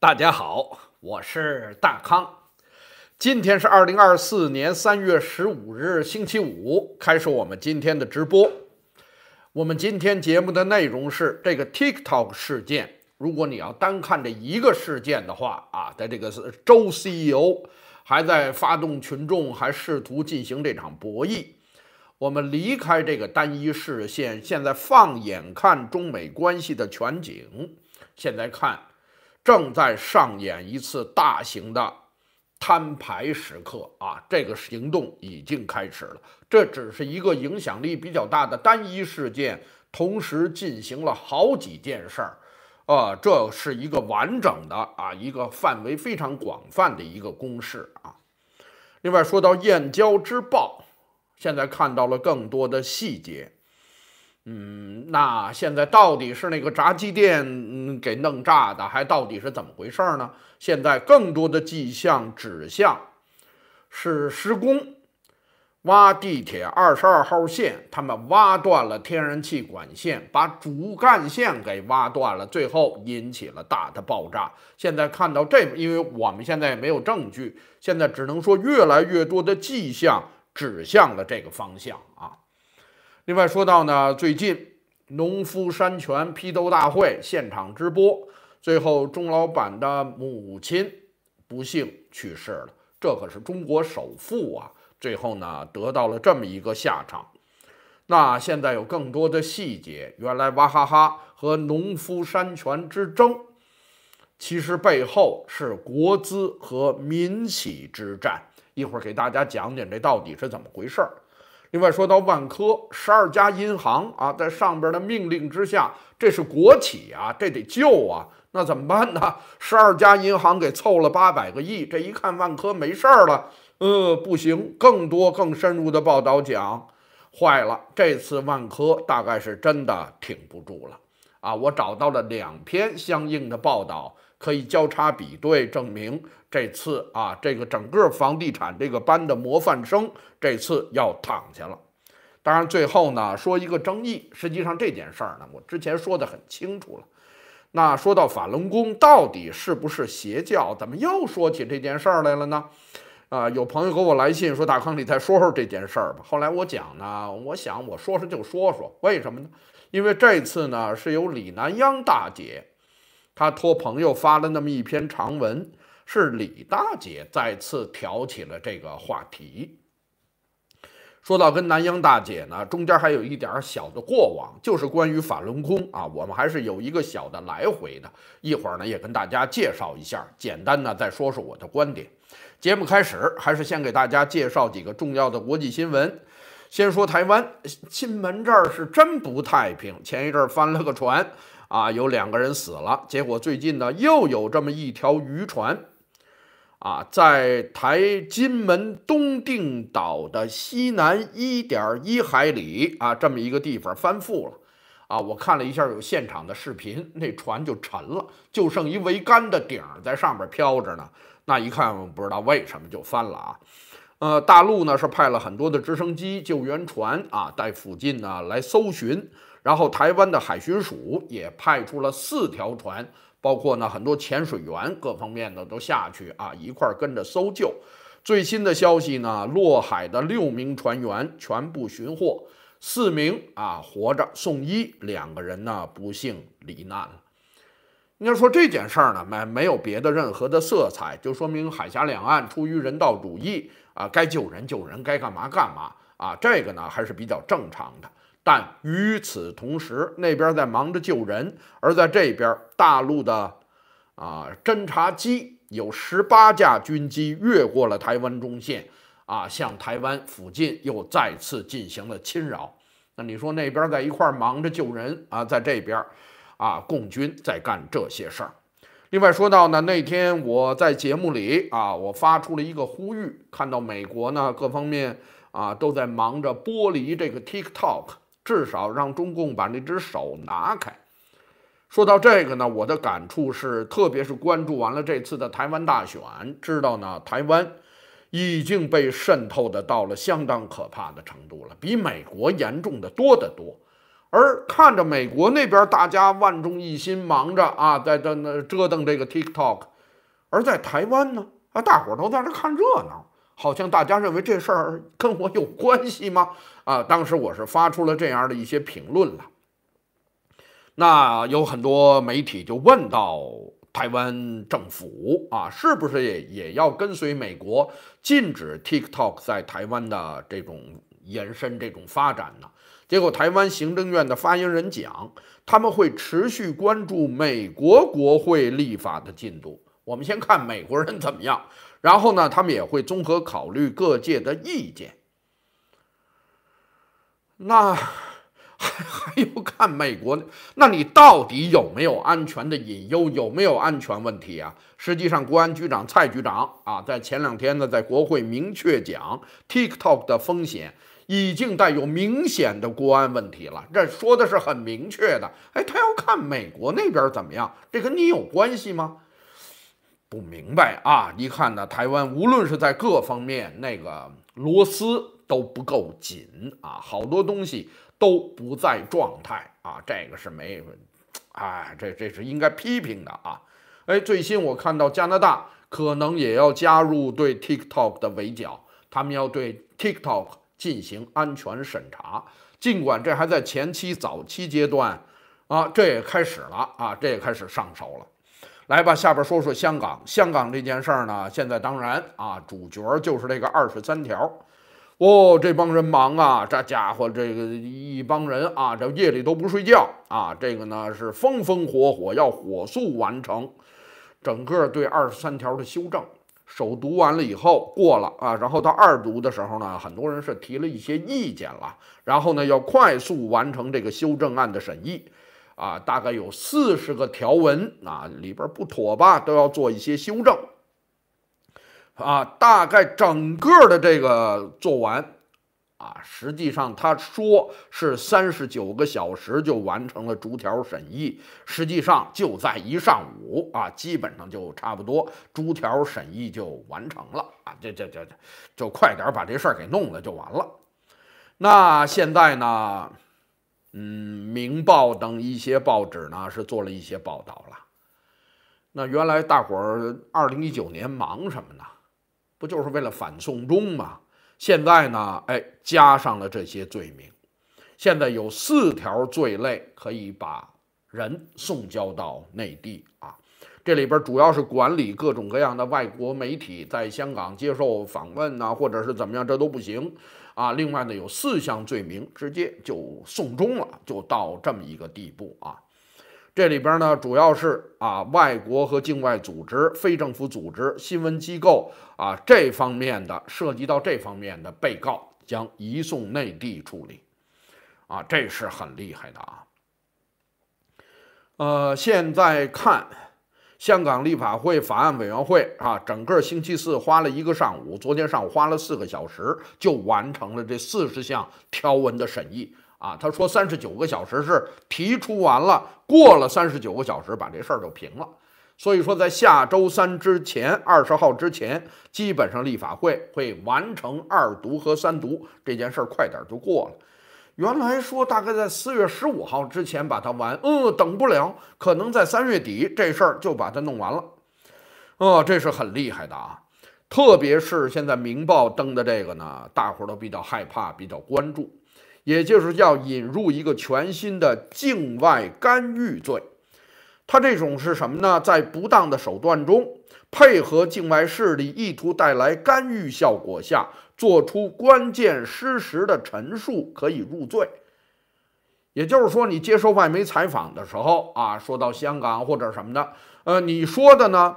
大家好，我是大康。今天是二零二四年三月十五日，星期五，开始我们今天的直播。我们今天节目的内容是这个 TikTok 事件。如果你要单看这一个事件的话啊，在这个是州 CEO 还在发动群众，还试图进行这场博弈。我们离开这个单一视线，现在放眼看中美关系的全景，现在看。正在上演一次大型的摊牌时刻啊！这个行动已经开始了。这只是一个影响力比较大的单一事件，同时进行了好几件事儿，啊，这是一个完整的啊，一个范围非常广泛的一个攻势啊。另外，说到燕郊之暴，现在看到了更多的细节。嗯，那现在到底是那个炸鸡店给弄炸的，还到底是怎么回事呢？现在更多的迹象指向是施工挖地铁二十二号线，他们挖断了天然气管线，把主干线给挖断了，最后引起了大的爆炸。现在看到这，因为我们现在也没有证据，现在只能说越来越多的迹象指向了这个方向啊。另外说到呢，最近农夫山泉批斗大会现场直播，最后钟老板的母亲不幸去世了，这可是中国首富啊！最后呢，得到了这么一个下场。那现在有更多的细节，原来娃哈哈和农夫山泉之争，其实背后是国资和民企之战。一会儿给大家讲讲这到底是怎么回事儿。另外说到万科十二家银行啊，在上边的命令之下，这是国企啊，这得救啊，那怎么办呢？十二家银行给凑了八百个亿，这一看万科没事儿了，呃，不行，更多更深入的报道讲，坏了，这次万科大概是真的挺不住了啊！我找到了两篇相应的报道。可以交叉比对，证明这次啊，这个整个房地产这个班的模范生这次要躺下了。当然，最后呢，说一个争议，实际上这件事儿呢，我之前说的很清楚了。那说到法轮功到底是不是邪教，怎么又说起这件事儿来了呢？啊，有朋友给我来信说：“大康，你再说说这件事儿吧。”后来我讲呢，我想我说说就说说，为什么呢？因为这次呢，是由李南央大姐。他托朋友发了那么一篇长文，是李大姐再次挑起了这个话题。说到跟南央大姐呢，中间还有一点小的过往，就是关于法轮功啊，我们还是有一个小的来回的。一会儿呢，也跟大家介绍一下，简单呢再说说我的观点。节目开始，还是先给大家介绍几个重要的国际新闻。先说台湾，金门这儿是真不太平，前一阵翻了个船。啊，有两个人死了，结果最近呢，又有这么一条渔船，啊，在台金门东定岛的西南一点一海里啊，这么一个地方翻覆了，啊，我看了一下有现场的视频，那船就沉了，就剩一桅杆的顶在上面飘着呢，那一看不知道为什么就翻了啊，呃，大陆呢是派了很多的直升机、救援船啊，在附近呢来搜寻。然后台湾的海巡署也派出了四条船，包括呢很多潜水员，各方面的都下去啊，一块儿跟着搜救。最新的消息呢，落海的六名船员全部寻获，四名啊活着送医，两个人呢不幸罹难了。应该说这件事儿呢，没没有别的任何的色彩，就说明海峡两岸出于人道主义啊，该救人救人，该干嘛干嘛啊，这个呢还是比较正常的。但与此同时，那边在忙着救人，而在这边，大陆的啊侦察机有十八架军机越过了台湾中线，啊，向台湾附近又再次进行了侵扰。那你说那边在一块忙着救人啊，在这边啊，共军在干这些事儿。另外说到呢，那天我在节目里啊，我发出了一个呼吁，看到美国呢各方面啊都在忙着剥离这个 TikTok。至少让中共把那只手拿开。说到这个呢，我的感触是，特别是关注完了这次的台湾大选，知道呢，台湾已经被渗透的到了相当可怕的程度了，比美国严重的多得多。而看着美国那边大家万众一心，忙着啊，在在那折腾这个 TikTok，而在台湾呢，啊，大伙儿都在那看热闹，好像大家认为这事儿跟我有关系吗？啊，当时我是发出了这样的一些评论了。那有很多媒体就问到台湾政府啊，是不是也也要跟随美国禁止 TikTok 在台湾的这种延伸、这种发展呢？结果台湾行政院的发言人讲，他们会持续关注美国国会立法的进度。我们先看美国人怎么样，然后呢，他们也会综合考虑各界的意见。那。还 还有看美国，那你到底有没有安全的隐忧，有没有安全问题啊？实际上，国安局长蔡局长啊，在前两天呢，在国会明确讲，TikTok 的风险已经带有明显的国安问题了，这说的是很明确的。哎，他要看美国那边怎么样，这跟你有关系吗？不明白啊！一看呢，台湾无论是在各方面，那个螺丝都不够紧啊，好多东西。都不在状态啊，这个是没，哎，这这是应该批评的啊。哎，最新我看到加拿大可能也要加入对 TikTok 的围剿，他们要对 TikTok 进行安全审查。尽管这还在前期早期阶段啊，这也开始了啊，这也开始上手了。来吧，下边说说香港。香港这件事儿呢，现在当然啊，主角就是这个二十三条。哦，这帮人忙啊！这家伙，这个一帮人啊，这夜里都不睡觉啊！这个呢是风风火火，要火速完成整个对二十三条的修正。首读完了以后过了啊，然后到二读的时候呢，很多人是提了一些意见了。然后呢，要快速完成这个修正案的审议啊，大概有四十个条文啊，里边不妥吧，都要做一些修正。啊，大概整个的这个做完，啊，实际上他说是三十九个小时就完成了逐条审议，实际上就在一上午啊，基本上就差不多逐条审议就完成了啊，这这这这，就快点把这事儿给弄了就完了。那现在呢，嗯，《明报》等一些报纸呢是做了一些报道了。那原来大伙儿二零一九年忙什么呢？不就是为了反送中吗？现在呢，哎，加上了这些罪名，现在有四条罪类可以把人送交到内地啊。这里边主要是管理各种各样的外国媒体在香港接受访问呐，或者是怎么样，这都不行啊。另外呢，有四项罪名直接就送终了，就到这么一个地步啊。这里边呢，主要是啊，外国和境外组织、非政府组织、新闻机构啊这方面的涉及到这方面的被告将移送内地处理，啊，这是很厉害的啊。呃，现在看香港立法会法案委员会啊，整个星期四花了一个上午，昨天上午花了四个小时，就完成了这四十项条文的审议。啊，他说三十九个小时是提出完了，过了三十九个小时把这事儿就平了。所以说，在下周三之前，二十号之前，基本上立法会会完成二读和三读这件事儿，快点就过了。原来说大概在四月十五号之前把它完，嗯，等不了，可能在三月底这事儿就把它弄完了。哦，这是很厉害的啊！特别是现在《明报》登的这个呢，大伙儿都比较害怕，比较关注。也就是要引入一个全新的境外干预罪，它这种是什么呢？在不当的手段中，配合境外势力意图带来干预效果下，做出关键失实的陈述，可以入罪。也就是说，你接受外媒采访的时候啊，说到香港或者什么的，呃，你说的呢，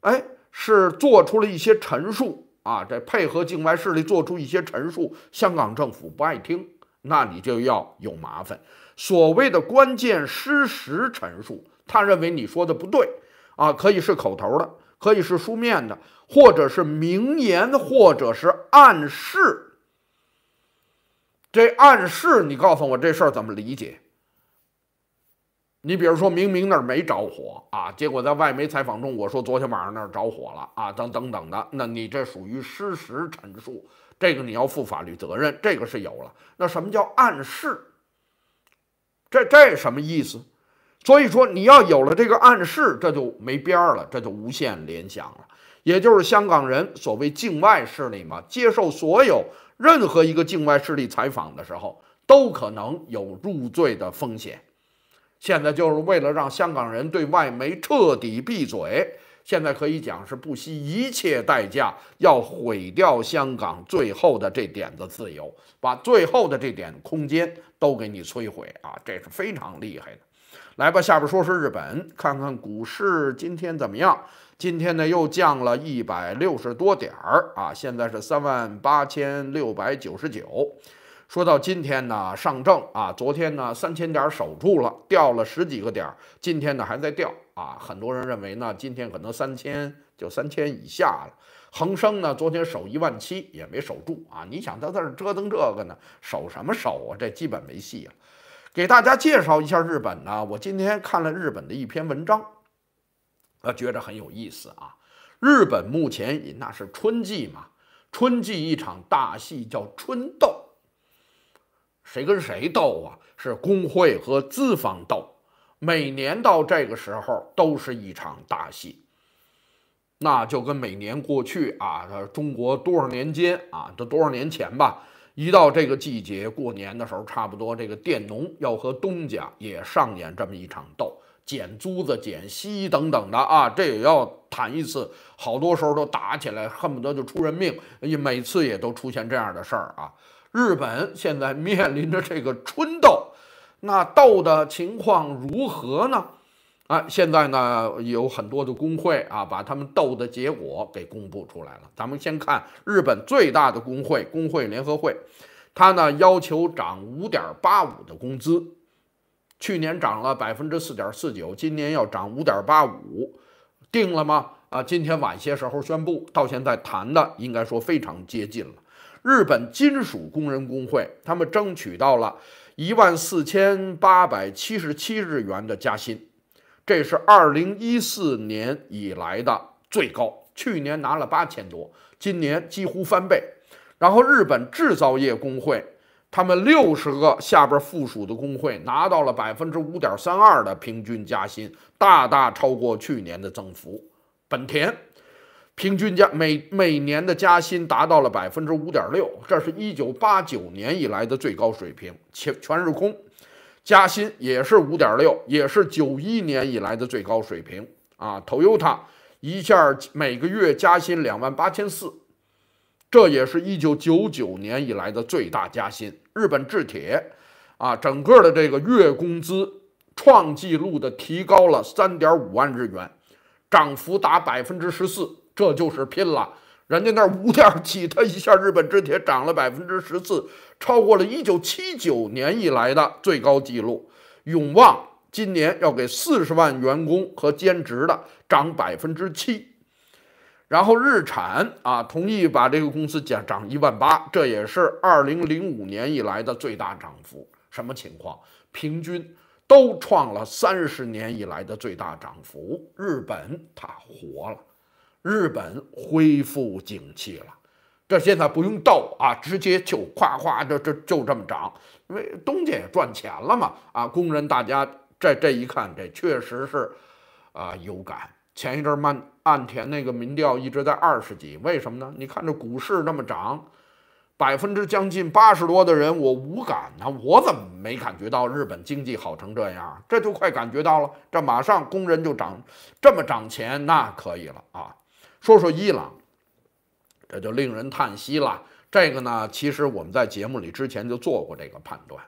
哎，是做出了一些陈述啊，这配合境外势力做出一些陈述，香港政府不爱听。那你就要有麻烦。所谓的关键事实陈述，他认为你说的不对啊，可以是口头的，可以是书面的，或者是明言，或者是暗示。这暗示，你告诉我这事儿怎么理解？你比如说明明那儿没着火啊，结果在外媒采访中我说昨天晚上那儿着火了啊，等等等的，那你这属于事实陈述。这个你要负法律责任，这个是有了。那什么叫暗示？这这什么意思？所以说你要有了这个暗示，这就没边儿了，这就无限联想了。也就是香港人所谓境外势力嘛，接受所有任何一个境外势力采访的时候，都可能有入罪的风险。现在就是为了让香港人对外媒彻底闭嘴，现在可以讲是不惜一切代价要毁掉香港最后的这点子自由，把最后的这点空间都给你摧毁啊！这是非常厉害的。来吧，下边说是日本，看看股市今天怎么样？今天呢又降了一百六十多点儿啊，现在是三万八千六百九十九。说到今天呢，上证啊，昨天呢三千点守住了，掉了十几个点儿，今天呢还在掉啊。很多人认为呢，今天可能三千就三千以下了。恒生呢，昨天守一万七也没守住啊。你想他在这折腾这个呢，守什么守啊？这基本没戏了。给大家介绍一下日本呢，我今天看了日本的一篇文章，啊，觉着很有意思啊。日本目前那是春季嘛，春季一场大戏叫春斗，谁跟谁斗啊？是工会和资方斗，每年到这个时候都是一场大戏，那就跟每年过去啊，中国多少年间啊，这多少年前吧。一到这个季节，过年的时候，差不多这个佃农要和东家也上演这么一场斗，捡租子、捡息等等的啊，这也要谈一次。好多时候都打起来，恨不得就出人命，每次也都出现这样的事儿啊。日本现在面临着这个春斗，那斗的情况如何呢？啊，现在呢有很多的工会啊，把他们斗的结果给公布出来了。咱们先看日本最大的工会——工会联合会，他呢要求涨五点八五的工资，去年涨了百分之四点四九，今年要涨五点八五，定了吗？啊，今天晚些时候宣布，到现在谈的应该说非常接近了。日本金属工人工会他们争取到了一万四千八百七十七日元的加薪。这是二零一四年以来的最高，去年拿了八千多，今年几乎翻倍。然后日本制造业工会，他们六十个下边附属的工会拿到了百分之五点三二的平均加薪，大大超过去年的增幅。本田平均加每每年的加薪达到了百分之五点六，这是一九八九年以来的最高水平。全全日空。加薪也是五点六，也是九一年以来的最高水平啊！Toyota 一下每个月加薪两万八千四，这也是一九九九年以来的最大加薪。日本制铁啊，整个的这个月工资创纪录的提高了三点五万日元，涨幅达百分之十四，这就是拼了。人家那五点几，他一下日本制铁涨了百分之十四，超过了一九七九年以来的最高纪录。永旺今年要给四十万员工和兼职的涨百分之七，然后日产啊同意把这个公司减涨一万八，这也是二零零五年以来的最大涨幅。什么情况？平均都创了三十年以来的最大涨幅。日本它活了。日本恢复景气了，这现在不用斗啊，直接就夸夸这这就这么涨，因为东家也赚钱了嘛啊，工人大家这这一看，这确实是啊有感。前一阵慢岸田那个民调一直在二十几，为什么呢？你看这股市那么涨，百分之将近八十多的人我无感呢，我怎么没感觉到日本经济好成这样？这就快感觉到了，这马上工人就涨这么涨钱，那可以了啊。说说伊朗，这就令人叹息了。这个呢，其实我们在节目里之前就做过这个判断，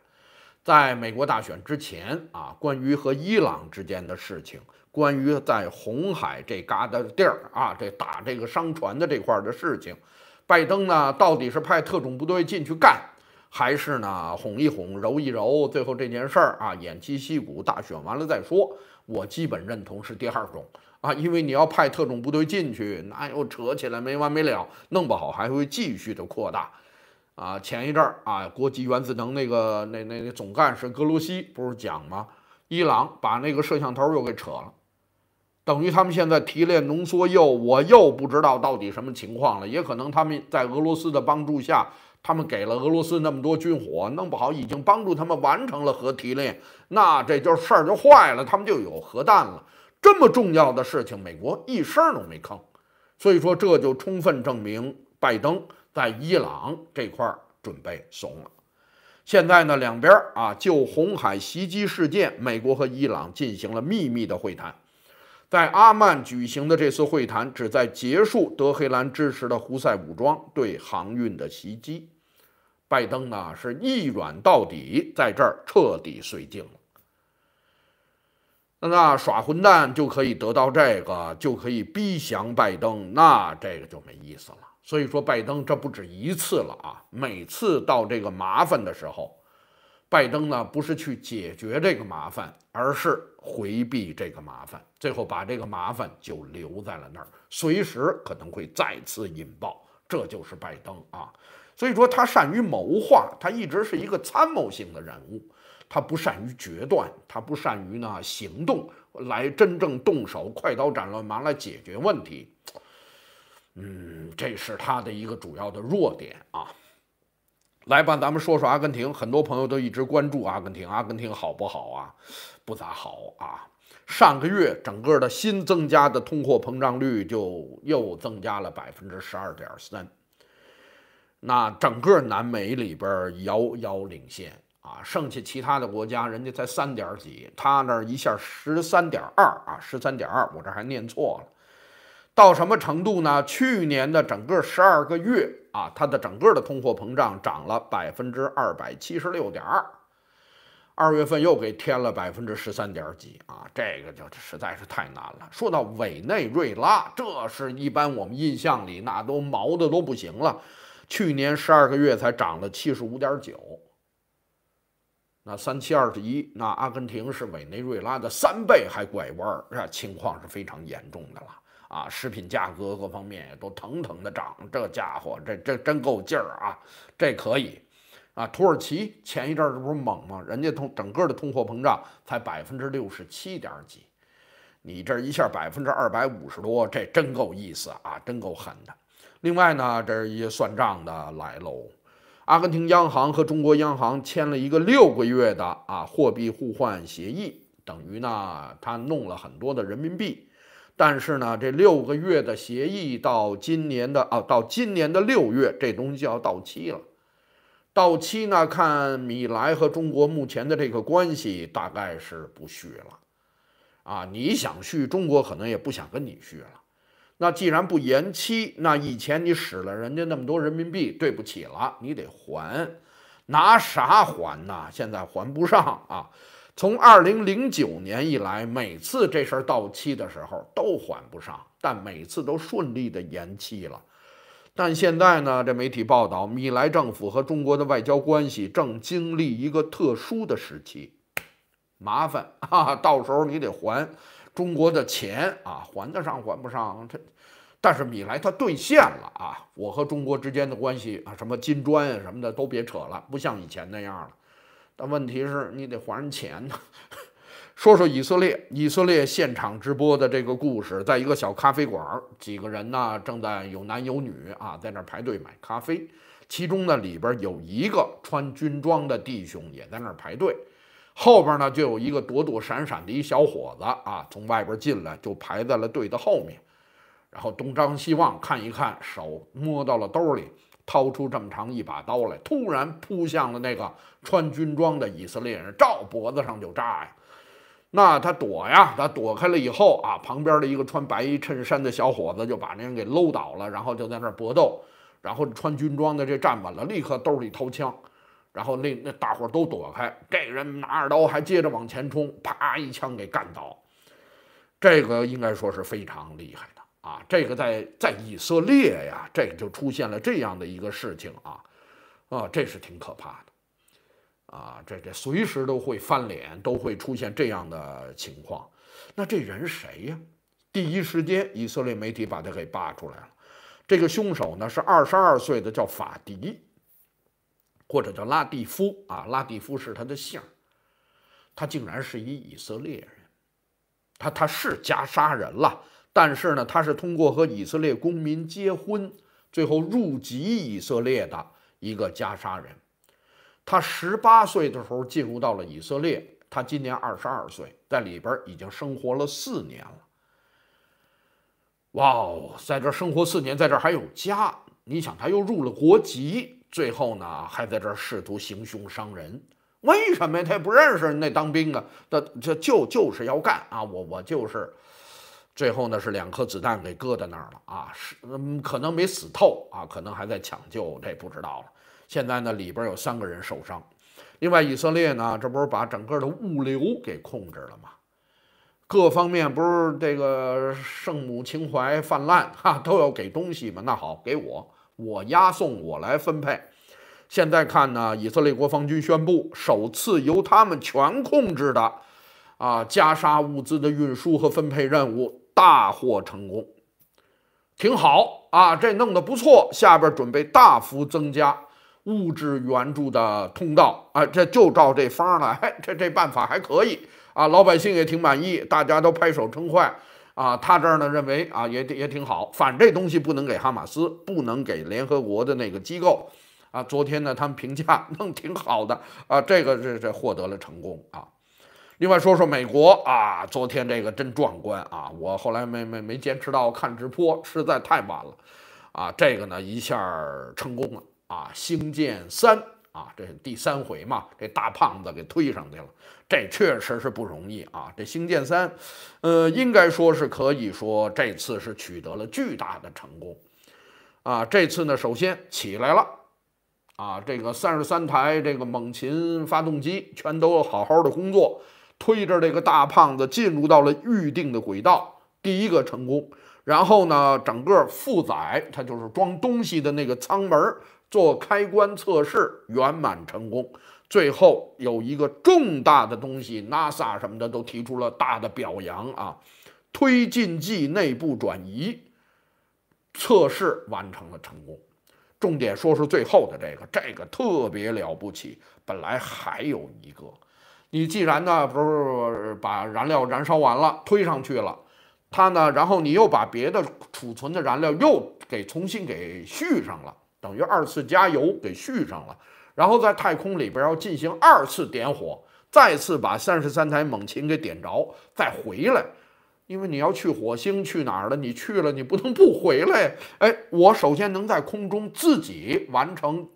在美国大选之前啊，关于和伊朗之间的事情，关于在红海这嘎达地儿啊，这打这个商船的这块的事情，拜登呢到底是派特种部队进去干，还是呢哄一哄、揉一揉，最后这件事儿啊偃旗息鼓，大选完了再说。我基本认同是第二种。啊，因为你要派特种部队进去，那又扯起来没完没了，弄不好还会继续的扩大。啊，前一阵儿啊，国际原子能那个那那那总干事格罗西不是讲吗？伊朗把那个摄像头又给扯了，等于他们现在提炼浓缩铀，我又不知道到底什么情况了。也可能他们在俄罗斯的帮助下，他们给了俄罗斯那么多军火，弄不好已经帮助他们完成了核提炼，那这就事儿就坏了，他们就有核弹了。这么重要的事情，美国一声都没吭，所以说这就充分证明拜登在伊朗这块准备怂了。现在呢，两边啊就红海袭击事件，美国和伊朗进行了秘密的会谈。在阿曼举行的这次会谈，旨在结束德黑兰支持的胡塞武装对航运的袭击。拜登呢是一软到底，在这儿彻底绥靖了。那耍混蛋就可以得到这个，就可以逼降拜登，那这个就没意思了。所以说，拜登这不止一次了啊！每次到这个麻烦的时候，拜登呢不是去解决这个麻烦，而是回避这个麻烦，最后把这个麻烦就留在了那儿，随时可能会再次引爆。这就是拜登啊！所以说他善于谋划，他一直是一个参谋性的人物，他不善于决断，他不善于呢行动来真正动手，快刀斩乱麻来解决问题。嗯，这是他的一个主要的弱点啊。来吧，咱们说说阿根廷，很多朋友都一直关注阿根廷，阿根廷好不好啊？不咋好啊。上个月整个的新增加的通货膨胀率就又增加了百分之十二点三。那整个南美里边遥遥领先啊，剩下其他的国家人家才三点几，他那儿一下十三点二啊，十三点二，我这还念错了。到什么程度呢？去年的整个十二个月啊，它的整个的通货膨胀涨了百分之二百七十六点二，二月份又给添了百分之十三点几啊，这个就实在是太难了。说到委内瑞拉，这是一般我们印象里那都毛的都不行了。去年十二个月才涨了七十五点九，那三七二十一，那阿根廷是委内瑞拉的三倍还拐弯儿，这情况是非常严重的了啊！食品价格各方面也都腾腾的涨，这家伙这这真够劲儿啊！这可以啊！土耳其前一阵儿这不是猛吗？人家通整个的通货膨胀才百分之六十七点几，你这一下百分之二百五十多，这真够意思啊！真够狠的。另外呢，这是一算账的来喽。阿根廷央行和中国央行签了一个六个月的啊货币互换协议，等于呢他弄了很多的人民币。但是呢，这六个月的协议到今年的啊到今年的六月，这东西就要到期了。到期呢，看米莱和中国目前的这个关系，大概是不续了。啊，你想续，中国可能也不想跟你续了。那既然不延期，那以前你使了人家那么多人民币，对不起了，你得还，拿啥还呢？现在还不上啊！从二零零九年以来，每次这事儿到期的时候都还不上，但每次都顺利的延期了。但现在呢，这媒体报道，米莱政府和中国的外交关系正经历一个特殊的时期，麻烦 啊！到时候你得还。中国的钱啊，还得上还不上？这，但是米莱他兑现了啊！我和中国之间的关系啊，什么金砖啊什么的都别扯了，不像以前那样了。但问题是你得还人钱呢。说说以色列，以色列现场直播的这个故事，在一个小咖啡馆，几个人呢正在有男有女啊，在那排队买咖啡。其中呢里边有一个穿军装的弟兄也在那儿排队。后边呢，就有一个躲躲闪闪的一小伙子啊，从外边进来，就排在了队的后面，然后东张西望看一看，手摸到了兜里，掏出这么长一把刀来，突然扑向了那个穿军装的以色列人，照脖子上就扎呀。那他躲呀，他躲开了以后啊，旁边的一个穿白衣衬衫的小伙子就把那人给搂倒了，然后就在那搏斗，然后穿军装的这站稳了，立刻兜里掏枪。然后那那大伙都躲开，这人拿着刀还接着往前冲，啪一枪给干倒。这个应该说是非常厉害的啊！这个在在以色列呀，这个就出现了这样的一个事情啊啊，这是挺可怕的啊！这这随时都会翻脸，都会出现这样的情况。那这人谁呀？第一时间以色列媒体把他给扒出来了。这个凶手呢是二十二岁的，叫法迪。或者叫拉蒂夫啊，拉蒂夫是他的姓他竟然是一以色列人，他他是加沙人了，但是呢，他是通过和以色列公民结婚，最后入籍以色列的一个加沙人。他十八岁的时候进入到了以色列，他今年二十二岁，在里边已经生活了四年了。哇哦，在这生活四年，在这还有家。你想，他又入了国籍，最后呢，还在这儿试图行凶伤人。为什么呀？他也不认识那当兵的，那这就就是要干啊！我我就是，最后呢是两颗子弹给搁在那儿了啊！是嗯，可能没死透啊，可能还在抢救，这不知道了。现在呢，里边有三个人受伤。另外，以色列呢，这不是把整个的物流给控制了吗？各方面不是这个圣母情怀泛滥哈，都要给东西吗？那好，给我。我押送，我来分配。现在看呢，以色列国防军宣布，首次由他们全控制的啊加沙物资的运输和分配任务大获成功，挺好啊，这弄得不错。下边准备大幅增加物质援助的通道啊，这就照这方来，这这办法还可以啊，老百姓也挺满意，大家都拍手称快。啊，他这儿呢认为啊也也挺好，反这东西不能给哈马斯，不能给联合国的那个机构，啊，昨天呢他们评价 弄挺好的啊，这个这这获得了成功啊。另外说说美国啊，昨天这个真壮观啊，我后来没没没坚持到看直播，实在太晚了啊，这个呢一下成功了啊，星舰三。啊，这是第三回嘛，这大胖子给推上去了，这确实是不容易啊。这星舰三，呃，应该说是可以说这次是取得了巨大的成功啊。这次呢，首先起来了啊，这个三十三台这个猛禽发动机全都好好的工作，推着这个大胖子进入到了预定的轨道，第一个成功。然后呢，整个负载它就是装东西的那个舱门。做开关测试圆满成功，最后有一个重大的东西，NASA 什么的都提出了大的表扬啊！推进剂内部转移测试完成了成功。重点说是最后的这个，这个特别了不起。本来还有一个，你既然呢不是把燃料燃烧完了推上去了，它呢，然后你又把别的储存的燃料又给重新给续上了。等于二次加油给续上了，然后在太空里边要进行二次点火，再次把三十三台猛禽给点着，再回来。因为你要去火星去哪儿了？你去了，你不能不回来。哎，我首先能在空中自己完成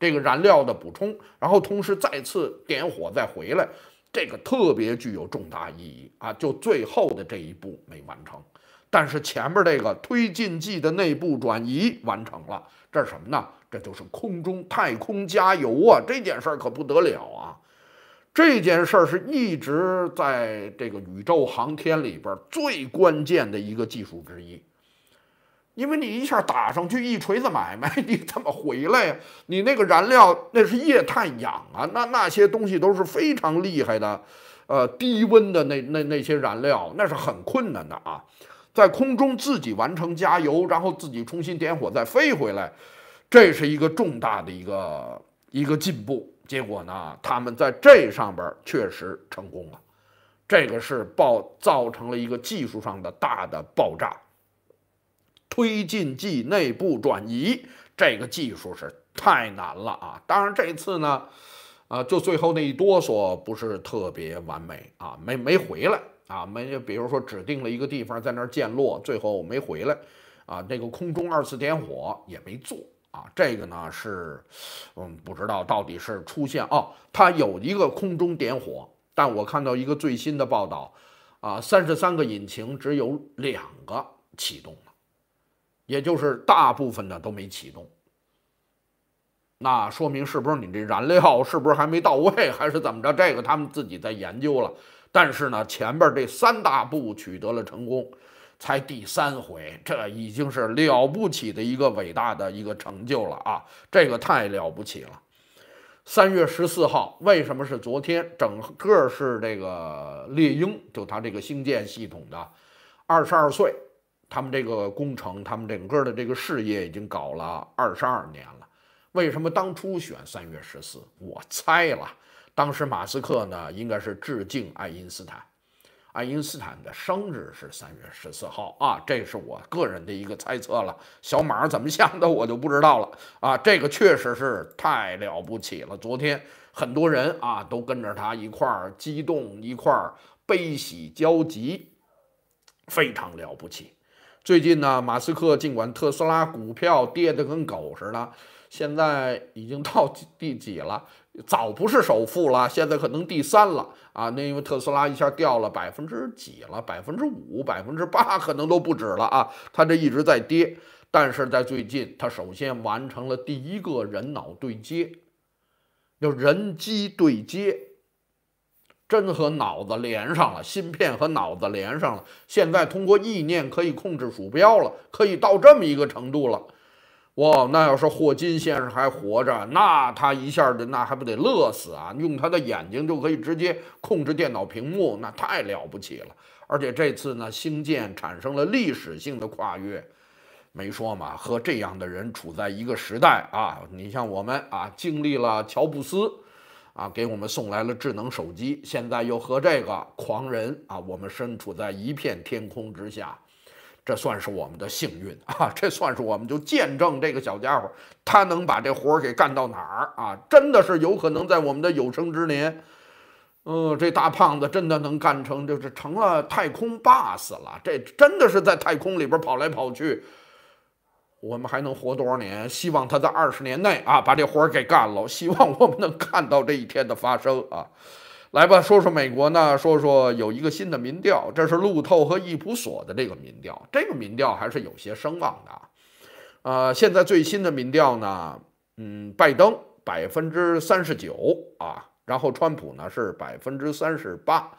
这个燃料的补充，然后同时再次点火再回来，这个特别具有重大意义啊！就最后的这一步没完成。但是前面这个推进剂的内部转移完成了，这是什么呢？这就是空中太空加油啊！这件事儿可不得了啊！这件事儿是一直在这个宇宙航天里边最关键的一个技术之一，因为你一下打上去一锤子买卖，你怎么回来呀？你那个燃料那是液态氧啊，那那些东西都是非常厉害的，呃，低温的那那那些燃料，那是很困难的啊。在空中自己完成加油，然后自己重新点火再飞回来，这是一个重大的一个一个进步。结果呢，他们在这上边确实成功了，这个是爆造成了一个技术上的大的爆炸。推进剂内部转移这个技术是太难了啊！当然这次呢，啊，就最后那一哆嗦不是特别完美啊，没没回来。啊，没，比如说指定了一个地方在那儿降落，最后没回来，啊，那个空中二次点火也没做，啊，这个呢是，嗯，不知道到底是出现哦，它有一个空中点火，但我看到一个最新的报道，啊，三十三个引擎只有两个启动了，也就是大部分的都没启动，那说明是不是你这燃料是不是还没到位，还是怎么着？这个他们自己在研究了。但是呢，前边这三大步取得了成功，才第三回，这已经是了不起的一个伟大的一个成就了啊！这个太了不起了。三月十四号，为什么是昨天？整个是这个猎鹰，就它这个星舰系统的二十二岁，他们这个工程，他们整个的这个事业已经搞了二十二年了。为什么当初选三月十四？我猜了。当时马斯克呢，应该是致敬爱因斯坦。爱因斯坦的生日是三月十四号啊，这是我个人的一个猜测了。小马怎么想的我就不知道了啊，这个确实是太了不起了。昨天很多人啊都跟着他一块儿激动，一块儿悲喜交集，非常了不起。最近呢，马斯克尽管特斯拉股票跌得跟狗似的，现在已经到第几了？早不是首富了，现在可能第三了啊！那因为特斯拉一下掉了百分之几了，百分之五、百分之八，可能都不止了啊！它这一直在跌，但是在最近，它首先完成了第一个人脑对接，叫人机对接，真和脑子连上了，芯片和脑子连上了，现在通过意念可以控制鼠标了，可以到这么一个程度了。哇，那要是霍金先生还活着，那他一下的那还不得乐死啊？用他的眼睛就可以直接控制电脑屏幕，那太了不起了。而且这次呢，星舰产生了历史性的跨越，没说嘛，和这样的人处在一个时代啊。你像我们啊，经历了乔布斯啊，给我们送来了智能手机，现在又和这个狂人啊，我们身处在一片天空之下。这算是我们的幸运啊！这算是我们就见证这个小家伙，他能把这活儿给干到哪儿啊？真的是有可能在我们的有生之年，嗯，这大胖子真的能干成就是成了太空 boss 了。这真的是在太空里边跑来跑去，我们还能活多少年？希望他在二十年内啊把这活儿给干了。希望我们能看到这一天的发生啊！来吧，说说美国呢？说说有一个新的民调，这是路透和易普所的这个民调，这个民调还是有些声望的。呃，现在最新的民调呢，嗯，拜登百分之三十九啊，然后川普呢是百分之三十八。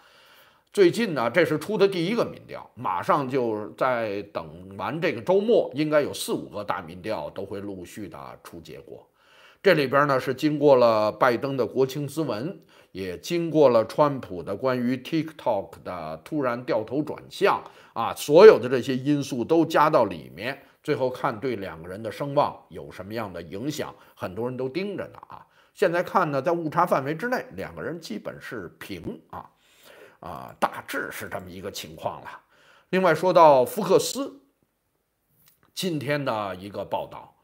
最近呢，这是出的第一个民调，马上就在等完这个周末，应该有四五个大民调都会陆续的出结果。这里边呢是经过了拜登的国情咨文。也经过了川普的关于 TikTok 的突然掉头转向啊，所有的这些因素都加到里面，最后看对两个人的声望有什么样的影响，很多人都盯着呢啊。现在看呢，在误差范围之内，两个人基本是平啊，啊，大致是这么一个情况了。另外说到福克斯今天的一个报道。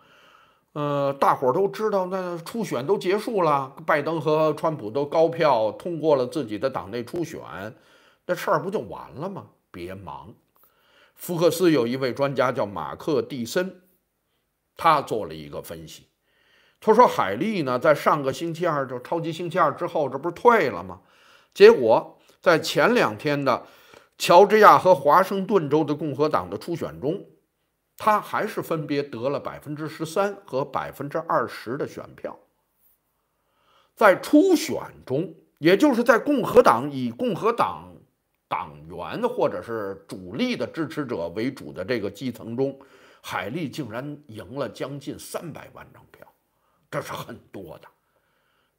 呃，大伙儿都知道，那初选都结束了，拜登和川普都高票通过了自己的党内初选，那事儿不就完了吗？别忙，福克斯有一位专家叫马克·蒂森，他做了一个分析，他说海利呢，在上个星期二就超级星期二之后，这不是退了吗？结果在前两天的乔治亚和华盛顿州的共和党的初选中。他还是分别得了百分之十三和百分之二十的选票，在初选中，也就是在共和党以共和党党员或者是主力的支持者为主的这个基层中，海利竟然赢了将近三百万张票，这是很多的，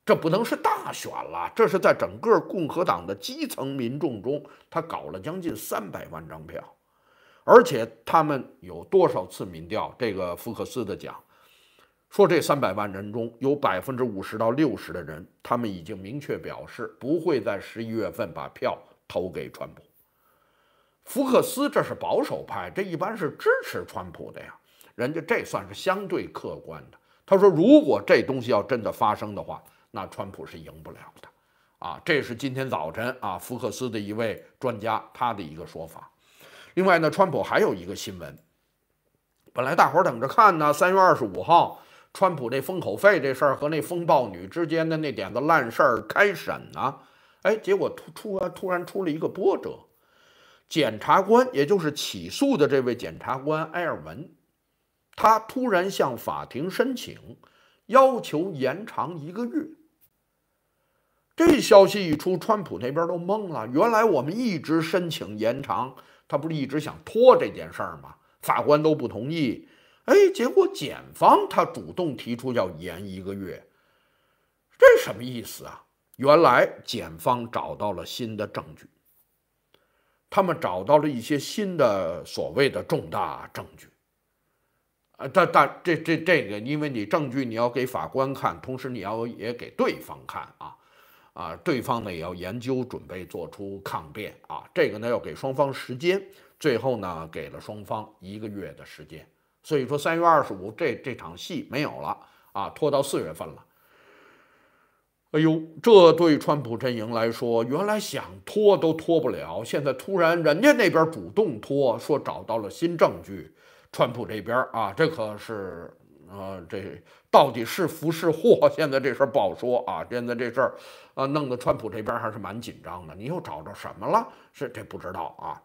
这不能是大选了，这是在整个共和党的基层民众中，他搞了将近三百万张票。而且他们有多少次民调？这个福克斯的讲说，这三百万人中有百分之五十到六十的人，他们已经明确表示不会在十一月份把票投给川普。福克斯这是保守派，这一般是支持川普的呀，人家这算是相对客观的。他说，如果这东西要真的发生的话，那川普是赢不了的。啊，这是今天早晨啊，福克斯的一位专家他的一个说法。另外呢，川普还有一个新闻，本来大伙儿等着看呢，三月二十五号，川普这封口费这事儿和那风暴女之间的那点子烂事儿开审呢，哎，结果突突突然出了一个波折，检察官，也就是起诉的这位检察官埃尔文，他突然向法庭申请，要求延长一个月。这消息一出，川普那边都懵了，原来我们一直申请延长。他不是一直想拖这件事儿吗？法官都不同意，哎，结果检方他主动提出要延一个月，这什么意思啊？原来检方找到了新的证据，他们找到了一些新的所谓的重大证据，啊，但但这这这个，因为你证据你要给法官看，同时你要也给对方看啊，啊，对方呢也要研究，准备做出抗辩啊。这个呢要给双方时间，最后呢给了双方一个月的时间。所以说三月二十五这这场戏没有了啊，拖到四月份了。哎呦，这对川普阵营来说，原来想拖都拖不了，现在突然人家那边主动拖，说找到了新证据。川普这边啊，这可是啊，这到底是福是祸？现在这事儿不好说啊。现在这事儿啊，弄得川普这边还是蛮紧张的。你又找着什么了？是这不知道啊。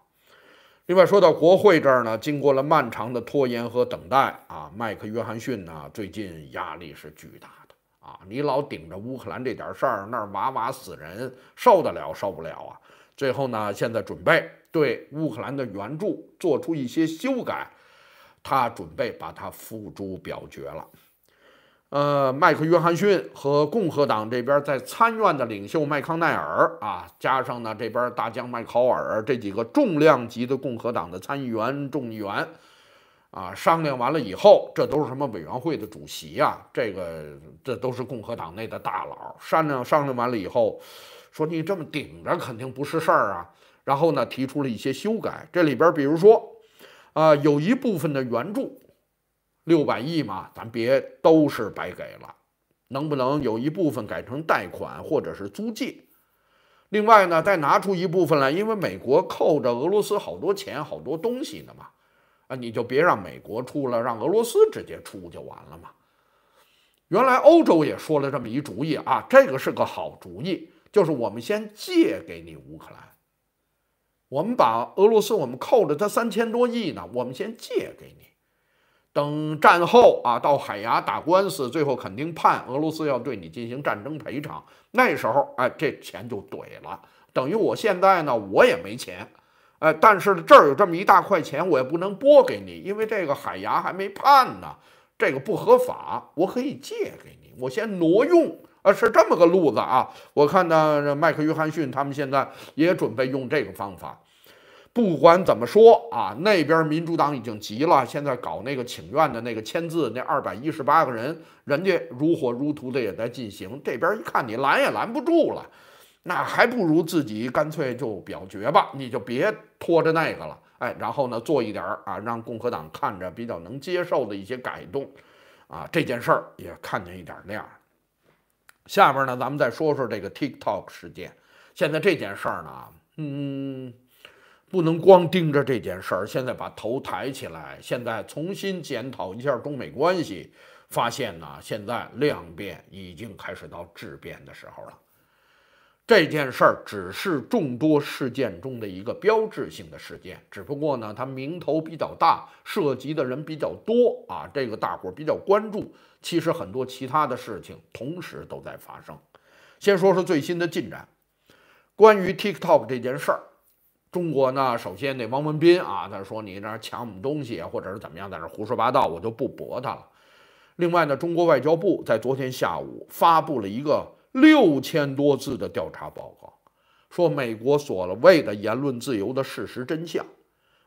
另外说到国会这儿呢，经过了漫长的拖延和等待啊，麦克约翰逊呢，最近压力是巨大的。啊，你老顶着乌克兰这点事儿，那儿哇哇死人，受得了受不了啊！最后呢，现在准备对乌克兰的援助做出一些修改，他准备把它付诸表决了。呃，麦克约翰逊和共和党这边在参院的领袖麦康奈尔啊，加上呢这边大将麦考尔这几个重量级的共和党的参议员、众议员。啊，商量完了以后，这都是什么委员会的主席呀？这个这都是共和党内的大佬。商量商量完了以后，说你这么顶着肯定不是事儿啊。然后呢，提出了一些修改。这里边比如说，啊，有一部分的援助，六百亿嘛，咱别都是白给了，能不能有一部分改成贷款或者是租借？另外呢，再拿出一部分来，因为美国扣着俄罗斯好多钱、好多东西呢嘛。啊，你就别让美国出了，让俄罗斯直接出就完了嘛。原来欧洲也说了这么一主意啊，这个是个好主意，就是我们先借给你乌克兰，我们把俄罗斯我们扣着他三千多亿呢，我们先借给你，等战后啊到海牙打官司，最后肯定判俄罗斯要对你进行战争赔偿，那时候哎这钱就怼了，等于我现在呢我也没钱。哎，但是这儿有这么一大块钱，我也不能拨给你，因为这个海牙还没判呢，这个不合法。我可以借给你，我先挪用，啊，是这么个路子啊。我看呢，麦克约翰逊他们现在也准备用这个方法。不管怎么说啊，那边民主党已经急了，现在搞那个请愿的那个签字，那二百一十八个人，人家如火如荼的也在进行。这边一看，你拦也拦不住了。那还不如自己干脆就表决吧，你就别拖着那个了，哎，然后呢，做一点啊，让共和党看着比较能接受的一些改动，啊，这件事儿也看见一点亮。下边呢，咱们再说说这个 TikTok 事件。现在这件事儿呢，嗯，不能光盯着这件事儿，现在把头抬起来，现在重新检讨一下中美关系，发现呢，现在量变已经开始到质变的时候了。这件事儿只是众多事件中的一个标志性的事件，只不过呢，它名头比较大，涉及的人比较多啊，这个大伙儿比较关注。其实很多其他的事情同时都在发生。先说说最新的进展，关于 TikTok 这件事儿，中国呢，首先那王文斌啊，他说你那抢我们东西，或者是怎么样，在那胡说八道，我就不驳他了。另外呢，中国外交部在昨天下午发布了一个。六千多字的调查报告，说美国所谓的言论自由的事实真相，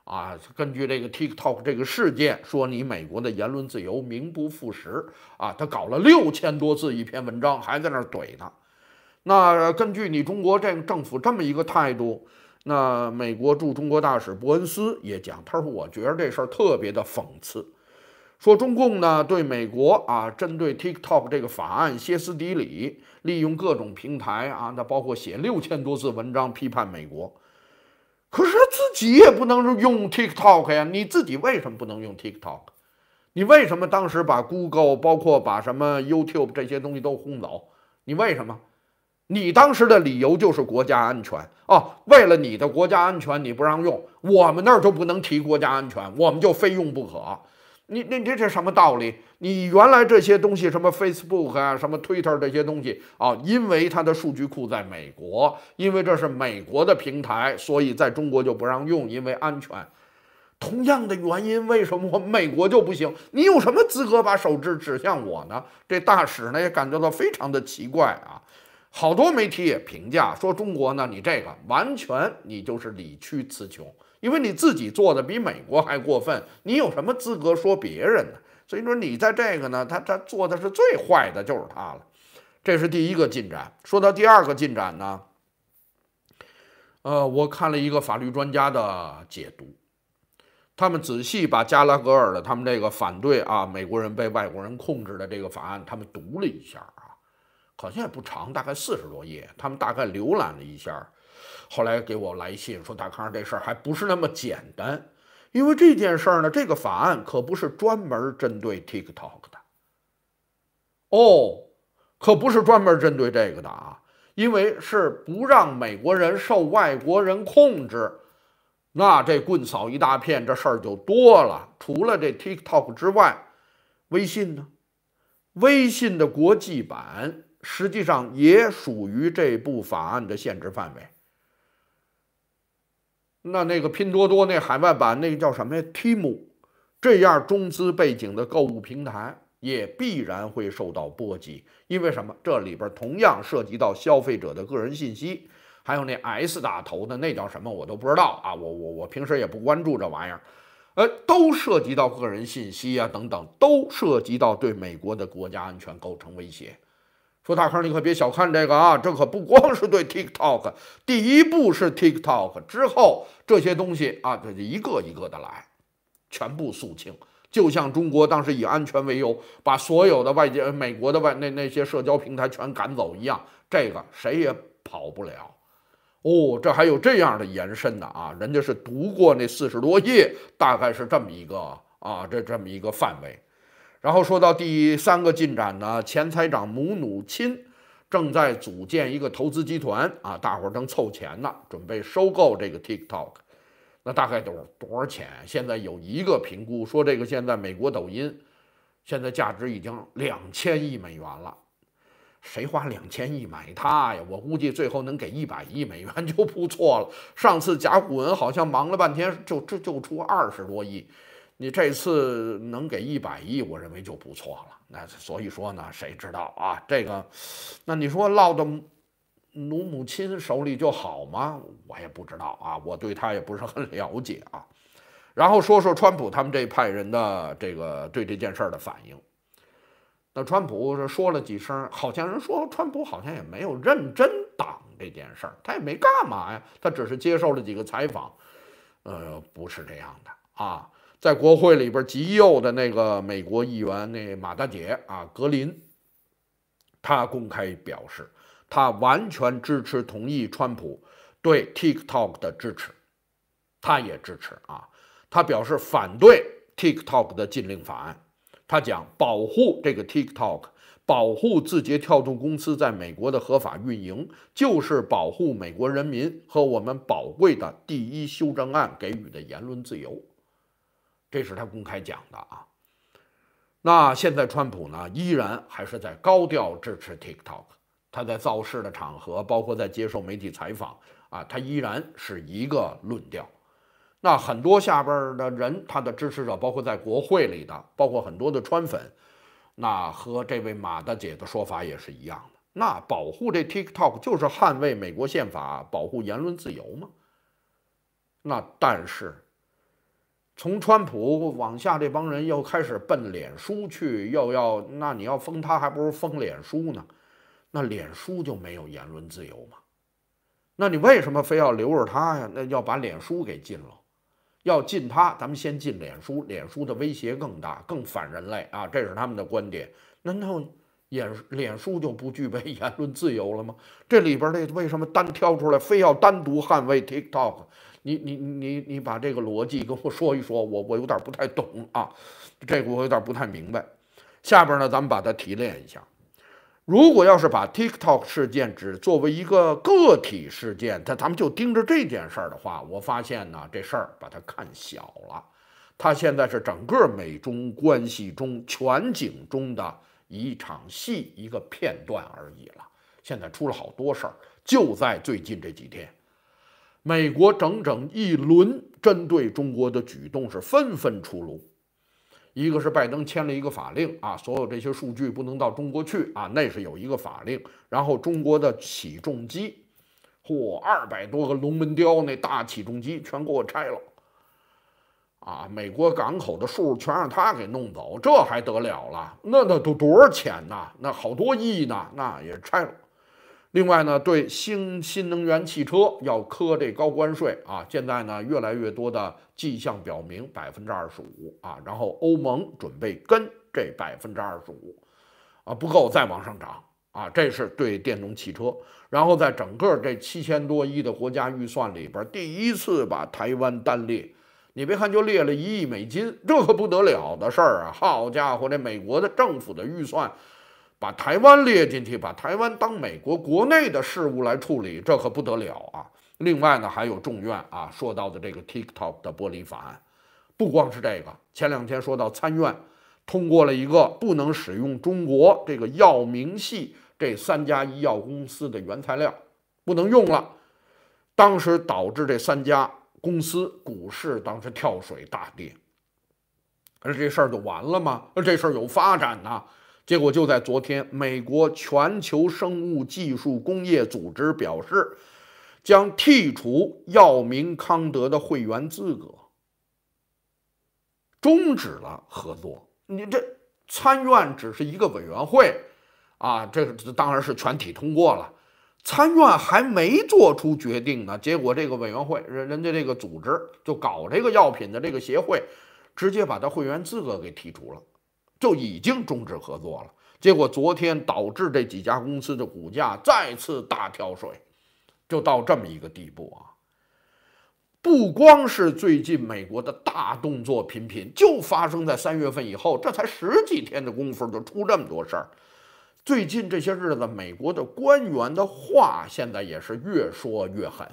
啊，根据这个 TikTok 这个事件，说你美国的言论自由名不副实，啊，他搞了六千多字一篇文章，还在那儿怼呢。那根据你中国这个政府这么一个态度，那美国驻中国大使伯恩斯也讲，他说我觉得这事儿特别的讽刺。说中共呢对美国啊，针对 TikTok 这个法案歇斯底里，利用各种平台啊，那包括写六千多字文章批判美国，可是自己也不能用 TikTok 呀？你自己为什么不能用 TikTok？你为什么当时把 Google 包括把什么 YouTube 这些东西都轰走？你为什么？你当时的理由就是国家安全哦，为了你的国家安全你不让用，我们那儿就不能提国家安全，我们就非用不可。你你这这什么道理？你原来这些东西，什么 Facebook 啊，什么 Twitter 这些东西啊，因为它的数据库在美国，因为这是美国的平台，所以在中国就不让用，因为安全。同样的原因，为什么我美国就不行？你有什么资格把手指指向我呢？这大使呢也感觉到非常的奇怪啊。好多媒体也评价说，中国呢，你这个完全你就是理屈词穷。因为你自己做的比美国还过分，你有什么资格说别人呢？所以说你在这个呢，他他做的是最坏的，就是他了。这是第一个进展。说到第二个进展呢，呃，我看了一个法律专家的解读，他们仔细把加拉格尔的他们这个反对啊美国人被外国人控制的这个法案，他们读了一下啊，好像也不长，大概四十多页，他们大概浏览了一下。后来给我来信说：“大康，这事儿还不是那么简单，因为这件事儿呢，这个法案可不是专门针对 TikTok 的。哦，可不是专门针对这个的啊，因为是不让美国人受外国人控制，那这棍扫一大片，这事儿就多了。除了这 TikTok 之外，微信呢？微信的国际版实际上也属于这部法案的限制范围。”那那个拼多多那海外版那个叫什么呀？Tim，这样中资背景的购物平台也必然会受到波及，因为什么？这里边同样涉及到消费者的个人信息，还有那 S 打头的那叫什么我都不知道啊！我我我平时也不关注这玩意儿，呃，都涉及到个人信息啊等等，都涉及到对美国的国家安全构成威胁。说大坑，你可别小看这个啊！这可不光是对 TikTok，第一步是 TikTok，之后这些东西啊，这就一个一个的来，全部肃清。就像中国当时以安全为由，把所有的外界、美国的外那那些社交平台全赶走一样，这个谁也跑不了。哦，这还有这样的延伸呢啊！人家是读过那四十多页，大概是这么一个啊，这这么一个范围。然后说到第三个进展呢，前财长姆努钦正在组建一个投资集团啊，大伙儿正凑钱呢，准备收购这个 TikTok。那大概多少多少钱？现在有一个评估说，这个现在美国抖音现在价值已经两千亿美元了。谁花两千亿买它呀？我估计最后能给一百亿美元就不错了。上次甲骨文好像忙了半天，就这就出二十多亿。你这次能给一百亿，我认为就不错了。那所以说呢，谁知道啊？这个，那你说落到努母亲手里就好吗？我也不知道啊，我对他也不是很了解啊。然后说说川普他们这派人的这个对这件事儿的反应。那川普说了几声，好像人说川普好像也没有认真挡这件事儿，他也没干嘛呀，他只是接受了几个采访。呃，不是这样的啊。在国会里边极右的那个美国议员那马大姐啊，格林，他公开表示，他完全支持同意川普对 TikTok 的支持，他也支持啊。他表示反对 TikTok 的禁令法案。他讲保护这个 TikTok，保护字节跳动公司在美国的合法运营，就是保护美国人民和我们宝贵的第一修正案给予的言论自由。这是他公开讲的啊。那现在川普呢，依然还是在高调支持 TikTok。他在造势的场合，包括在接受媒体采访啊，他依然是一个论调。那很多下边的人，他的支持者，包括在国会里的，包括很多的川粉，那和这位马大姐的说法也是一样的。那保护这 TikTok 就是捍卫美国宪法，保护言论自由吗？那但是。从川普往下，这帮人又开始奔脸书去，又要那你要封他，还不如封脸书呢？那脸书就没有言论自由吗？那你为什么非要留着他呀？那要把脸书给禁了，要禁他，咱们先禁脸书，脸书的威胁更大，更反人类啊！这是他们的观点。难道眼脸书就不具备 言论自由了吗？这里边这为什么单挑出来，非要单独捍卫 TikTok？你你你你把这个逻辑跟我说一说，我我有点不太懂啊，这个我有点不太明白。下边呢，咱们把它提炼一下。如果要是把 TikTok 事件只作为一个个体事件，它咱们就盯着这件事儿的话，我发现呢，这事儿把它看小了。它现在是整个美中关系中全景中的一场戏，一个片段而已了。现在出了好多事儿，就在最近这几天。美国整整一轮针对中国的举动是纷纷出炉，一个是拜登签了一个法令啊，所有这些数据不能到中国去啊，那是有一个法令。然后中国的起重机，嚯，二百多个龙门雕那大起重机全给我拆了，啊，美国港口的数全让他给弄走，这还得了了？那那都多少钱呢？那好多亿呢，那也拆了。另外呢，对新新能源汽车要科这高关税啊，现在呢越来越多的迹象表明百分之二十五啊，然后欧盟准备跟这百分之二十五啊不够再往上涨啊，这是对电动汽车。然后在整个这七千多亿的国家预算里边，第一次把台湾单列，你别看就列了一亿美金，这可不得了的事儿啊！好家伙，这美国的政府的预算。把台湾列进去，把台湾当美国国内的事务来处理，这可不得了啊！另外呢，还有众院啊说到的这个 TikTok 的剥离法案，不光是这个，前两天说到参院通过了一个不能使用中国这个药明系这三家医药公司的原材料，不能用了。当时导致这三家公司股市当时跳水大跌，而这事儿就完了吗？这事儿有发展呐！结果就在昨天，美国全球生物技术工业组织表示，将剔除药明康德的会员资格，终止了合作。你这参院只是一个委员会啊，这个当然是全体通过了，参院还没做出决定呢。结果这个委员会人人家这个组织就搞这个药品的这个协会，直接把他会员资格给剔除了。就已经终止合作了，结果昨天导致这几家公司的股价再次大跳水，就到这么一个地步啊！不光是最近美国的大动作频频，就发生在三月份以后，这才十几天的功夫就出这么多事儿。最近这些日子，美国的官员的话现在也是越说越狠。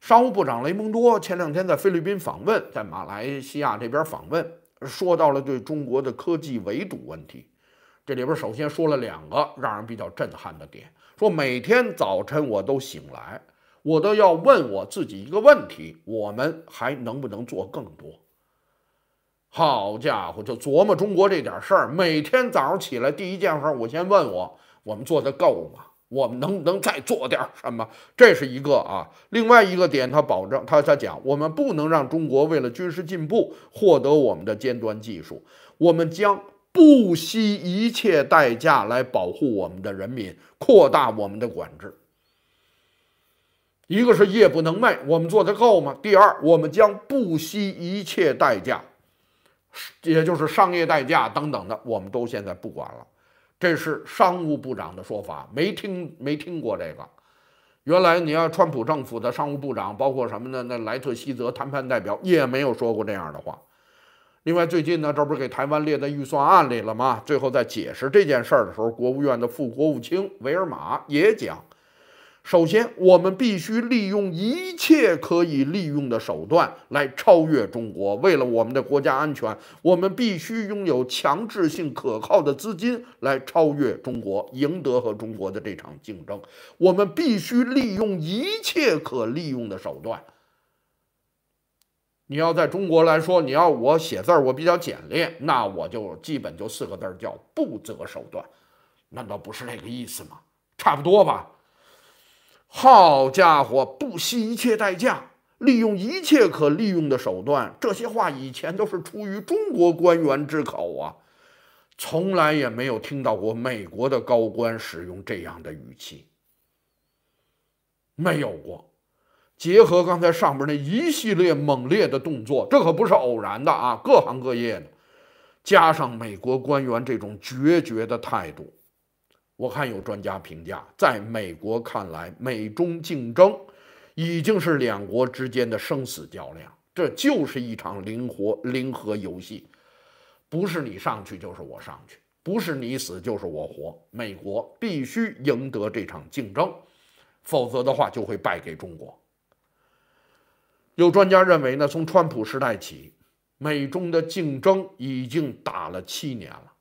商务部长雷蒙多前两天在菲律宾访问，在马来西亚这边访问。说到了对中国的科技围堵问题，这里边首先说了两个让人比较震撼的点：说每天早晨我都醒来，我都要问我自己一个问题，我们还能不能做更多？好家伙，就琢磨中国这点事儿，每天早上起来第一件事儿，我先问我，我们做的够吗？我们能不能再做点什么？这是一个啊，另外一个点，他保证他他讲，我们不能让中国为了军事进步获得我们的尖端技术，我们将不惜一切代价来保护我们的人民，扩大我们的管制。一个是夜不能寐，我们做的够吗？第二，我们将不惜一切代价，也就是商业代价等等的，我们都现在不管了。这是商务部长的说法，没听没听过这个。原来你要川普政府的商务部长，包括什么呢？那莱特希泽谈判代表也没有说过这样的话。另外，最近呢，这不是给台湾列在预算案里了吗？最后在解释这件事儿的时候，国务院的副国务卿维尔马也讲。首先，我们必须利用一切可以利用的手段来超越中国。为了我们的国家安全，我们必须拥有强制性、可靠的资金来超越中国，赢得和中国的这场竞争。我们必须利用一切可利用的手段。你要在中国来说，你要我写字儿，我比较简练，那我就基本就四个字儿，叫不择手段。难道不是这个意思吗？差不多吧。好家伙，不惜一切代价，利用一切可利用的手段，这些话以前都是出于中国官员之口啊，从来也没有听到过美国的高官使用这样的语气，没有过。结合刚才上面那一系列猛烈的动作，这可不是偶然的啊，各行各业的，加上美国官员这种决绝的态度。我看有专家评价，在美国看来，美中竞争已经是两国之间的生死较量，这就是一场灵活零和游戏，不是你上去就是我上去，不是你死就是我活。美国必须赢得这场竞争，否则的话就会败给中国。有专家认为呢，从川普时代起，美中的竞争已经打了七年了。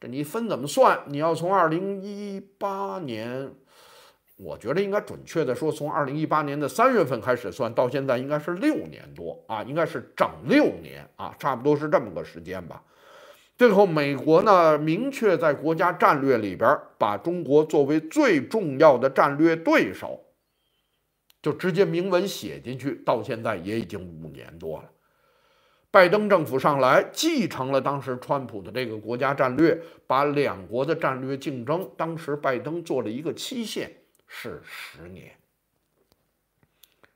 这你分怎么算？你要从二零一八年，我觉得应该准确的说，从二零一八年的三月份开始算，到现在应该是六年多啊，应该是整六年啊，差不多是这么个时间吧。最后，美国呢明确在国家战略里边把中国作为最重要的战略对手，就直接明文写进去，到现在也已经五年多了。拜登政府上来继承了当时川普的这个国家战略，把两国的战略竞争，当时拜登做了一个期限是十年，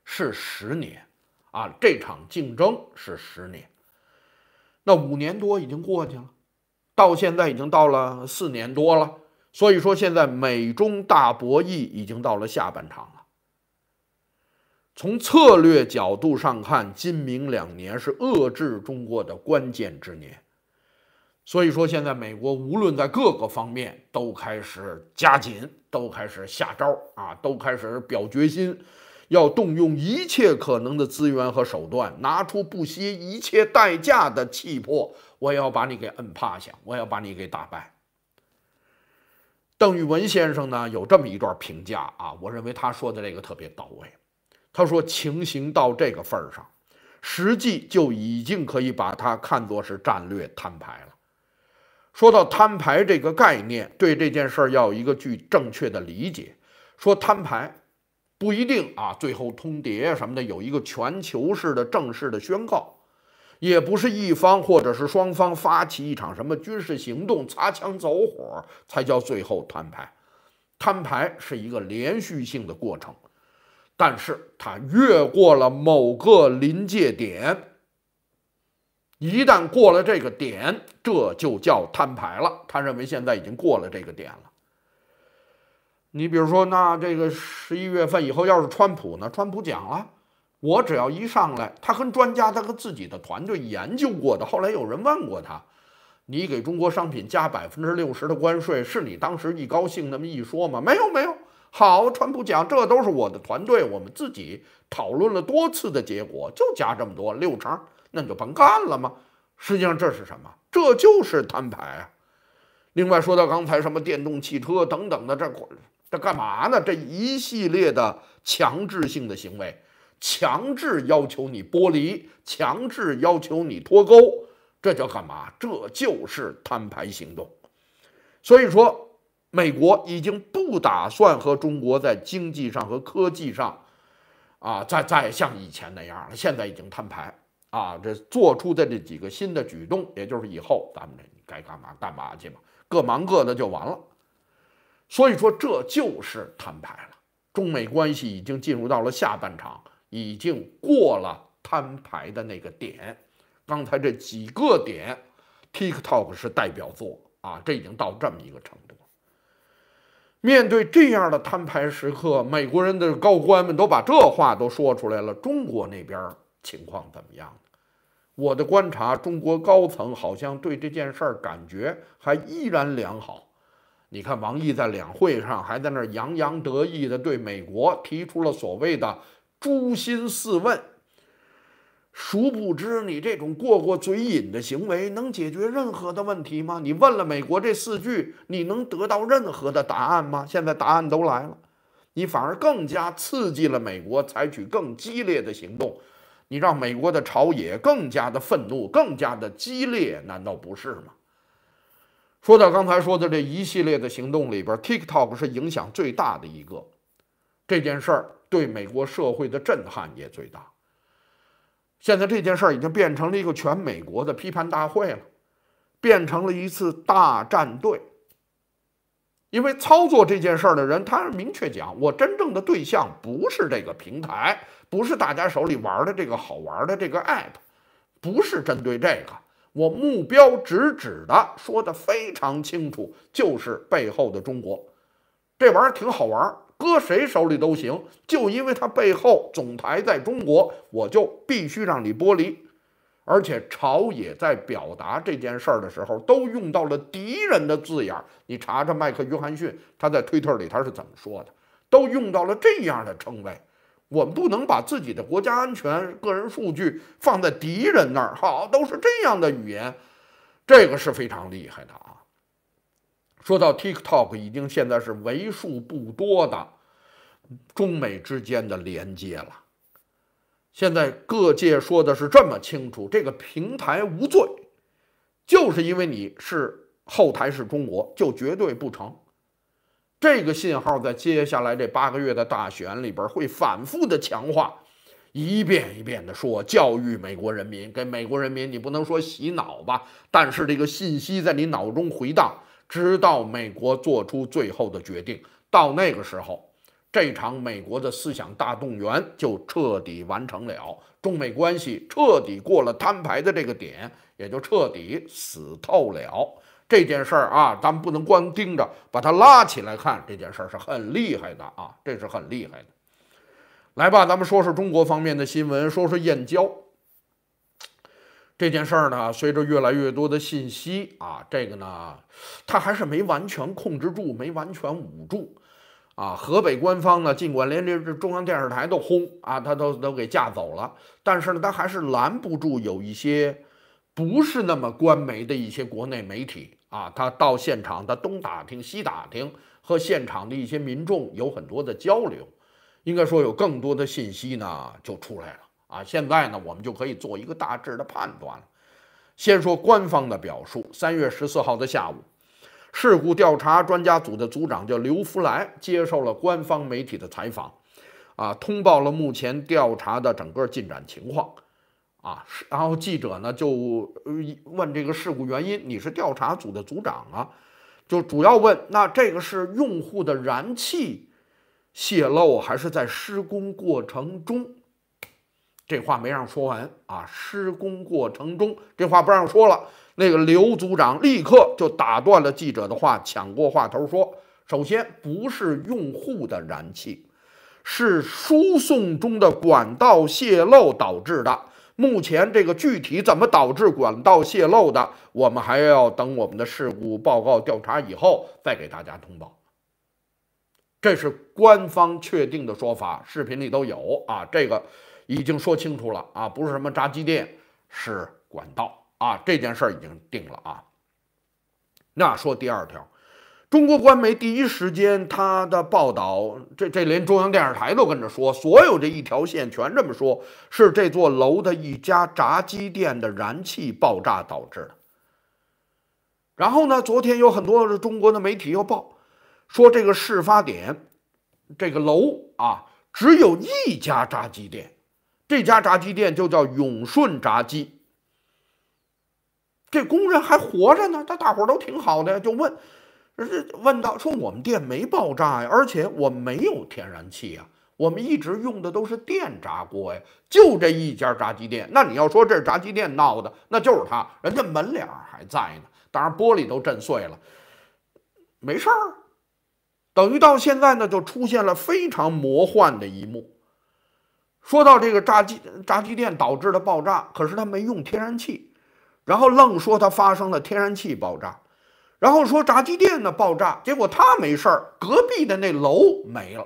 是十年，啊，这场竞争是十年，那五年多已经过去了，到现在已经到了四年多了，所以说现在美中大博弈已经到了下半场了。从策略角度上看，今明两年是遏制中国的关键之年。所以说，现在美国无论在各个方面都开始加紧，都开始下招啊，都开始表决心，要动用一切可能的资源和手段，拿出不惜一切代价的气魄，我要把你给摁趴下，我要把你给打败。邓玉文先生呢，有这么一段评价啊，我认为他说的这个特别到位。他说：“情形到这个份儿上，实际就已经可以把它看作是战略摊牌了。说到摊牌这个概念，对这件事儿要有一个具正确的理解。说摊牌不一定啊，最后通牒什么的有一个全球式的正式的宣告，也不是一方或者是双方发起一场什么军事行动，擦枪走火才叫最后摊牌。摊牌是一个连续性的过程。”但是他越过了某个临界点，一旦过了这个点，这就叫摊牌了。他认为现在已经过了这个点了。你比如说，那这个十一月份以后，要是川普呢？川普讲了，我只要一上来，他跟专家，他和自己的团队研究过的。后来有人问过他，你给中国商品加百分之六十的关税，是你当时一高兴那么一说吗？没有，没有。好，川普讲，这都是我的团队，我们自己讨论了多次的结果，就加这么多六成，那你就甭干了吗？实际上这是什么？这就是摊牌啊！另外说到刚才什么电动汽车等等的，这这干嘛呢？这一系列的强制性的行为，强制要求你剥离，强制要求你脱钩，这叫干嘛？这就是摊牌行动。所以说。美国已经不打算和中国在经济上和科技上，啊，再再像以前那样了。现在已经摊牌啊，这做出的这几个新的举动，也就是以后咱们这该干嘛干嘛去吧，各忙各的就完了。所以说，这就是摊牌了。中美关系已经进入到了下半场，已经过了摊牌的那个点。刚才这几个点，TikTok 是代表作啊，这已经到这么一个程度。面对这样的摊牌时刻，美国人的高官们都把这话都说出来了。中国那边情况怎么样？我的观察，中国高层好像对这件事儿感觉还依然良好。你看，王毅在两会上还在那儿洋洋得意地对美国提出了所谓的“诛心四问”。殊不知，你这种过过嘴瘾的行为能解决任何的问题吗？你问了美国这四句，你能得到任何的答案吗？现在答案都来了，你反而更加刺激了美国采取更激烈的行动，你让美国的朝野更加的愤怒，更加的激烈，难道不是吗？说到刚才说的这一系列的行动里边，TikTok 是影响最大的一个，这件事儿对美国社会的震撼也最大。现在这件事儿已经变成了一个全美国的批判大会了，变成了一次大战队。因为操作这件事儿的人，他明确讲，我真正的对象不是这个平台，不是大家手里玩的这个好玩的这个 app，不是针对这个，我目标直指的，说的非常清楚，就是背后的中国。这玩意儿挺好玩儿。搁谁手里都行，就因为他背后总台在中国，我就必须让你剥离。而且朝野在表达这件事儿的时候，都用到了敌人的字眼儿。你查查麦克约翰逊他在推特里他是怎么说的，都用到了这样的称谓。我们不能把自己的国家安全、个人数据放在敌人那儿，好，都是这样的语言，这个是非常厉害的啊。说到 TikTok，已经现在是为数不多的中美之间的连接了。现在各界说的是这么清楚：这个平台无罪，就是因为你是后台是中国，就绝对不成。这个信号在接下来这八个月的大选里边会反复的强化，一遍一遍的说，教育美国人民，给美国人民，你不能说洗脑吧，但是这个信息在你脑中回荡，直到美国做出最后的决定。到那个时候，这场美国的思想大动员就彻底完成了，中美关系彻底过了摊牌的这个点，也就彻底死透了。这件事儿啊，咱们不能光盯着，把它拉起来看。这件事儿是很厉害的啊，这是很厉害的。来吧，咱们说说中国方面的新闻，说说燕郊这件事儿呢。随着越来越多的信息啊，这个呢，它还是没完全控制住，没完全捂住啊。河北官方呢，尽管连这这中央电视台都轰啊，他都都给架走了，但是呢，他还是拦不住有一些不是那么官媒的一些国内媒体。啊，他到现场，他东打听西打听，和现场的一些民众有很多的交流，应该说有更多的信息呢就出来了啊。现在呢，我们就可以做一个大致的判断了。先说官方的表述，三月十四号的下午，事故调查专家组的组长叫刘福来，接受了官方媒体的采访，啊，通报了目前调查的整个进展情况。啊，然后记者呢就问这个事故原因，你是调查组的组长啊，就主要问那这个是用户的燃气泄漏，还是在施工过程中？这话没让说完啊，施工过程中这话不让说了。那个刘组长立刻就打断了记者的话，抢过话头说：首先不是用户的燃气，是输送中的管道泄漏导致的。目前这个具体怎么导致管道泄漏的，我们还要等我们的事故报告调查以后再给大家通报。这是官方确定的说法，视频里都有啊，这个已经说清楚了啊，不是什么炸鸡店，是管道啊，这件事儿已经定了啊。那说第二条。中国官媒第一时间，他的报道，这这连中央电视台都跟着说，所有这一条线全这么说，是这座楼的一家炸鸡店的燃气爆炸导致的。然后呢，昨天有很多中国的媒体又报，说这个事发点，这个楼啊，只有一家炸鸡店，这家炸鸡店就叫永顺炸鸡，这工人还活着呢，他大伙都挺好的，就问。是问到说我们店没爆炸呀，而且我没有天然气呀，我们一直用的都是电炸锅呀，就这一家炸鸡店。那你要说这是炸鸡店闹的，那就是他，人家门脸还在呢，当然玻璃都震碎了，没事儿。等于到现在呢，就出现了非常魔幻的一幕。说到这个炸鸡炸鸡店导致的爆炸，可是他没用天然气，然后愣说他发生了天然气爆炸。然后说炸鸡店的爆炸，结果他没事儿，隔壁的那楼没了。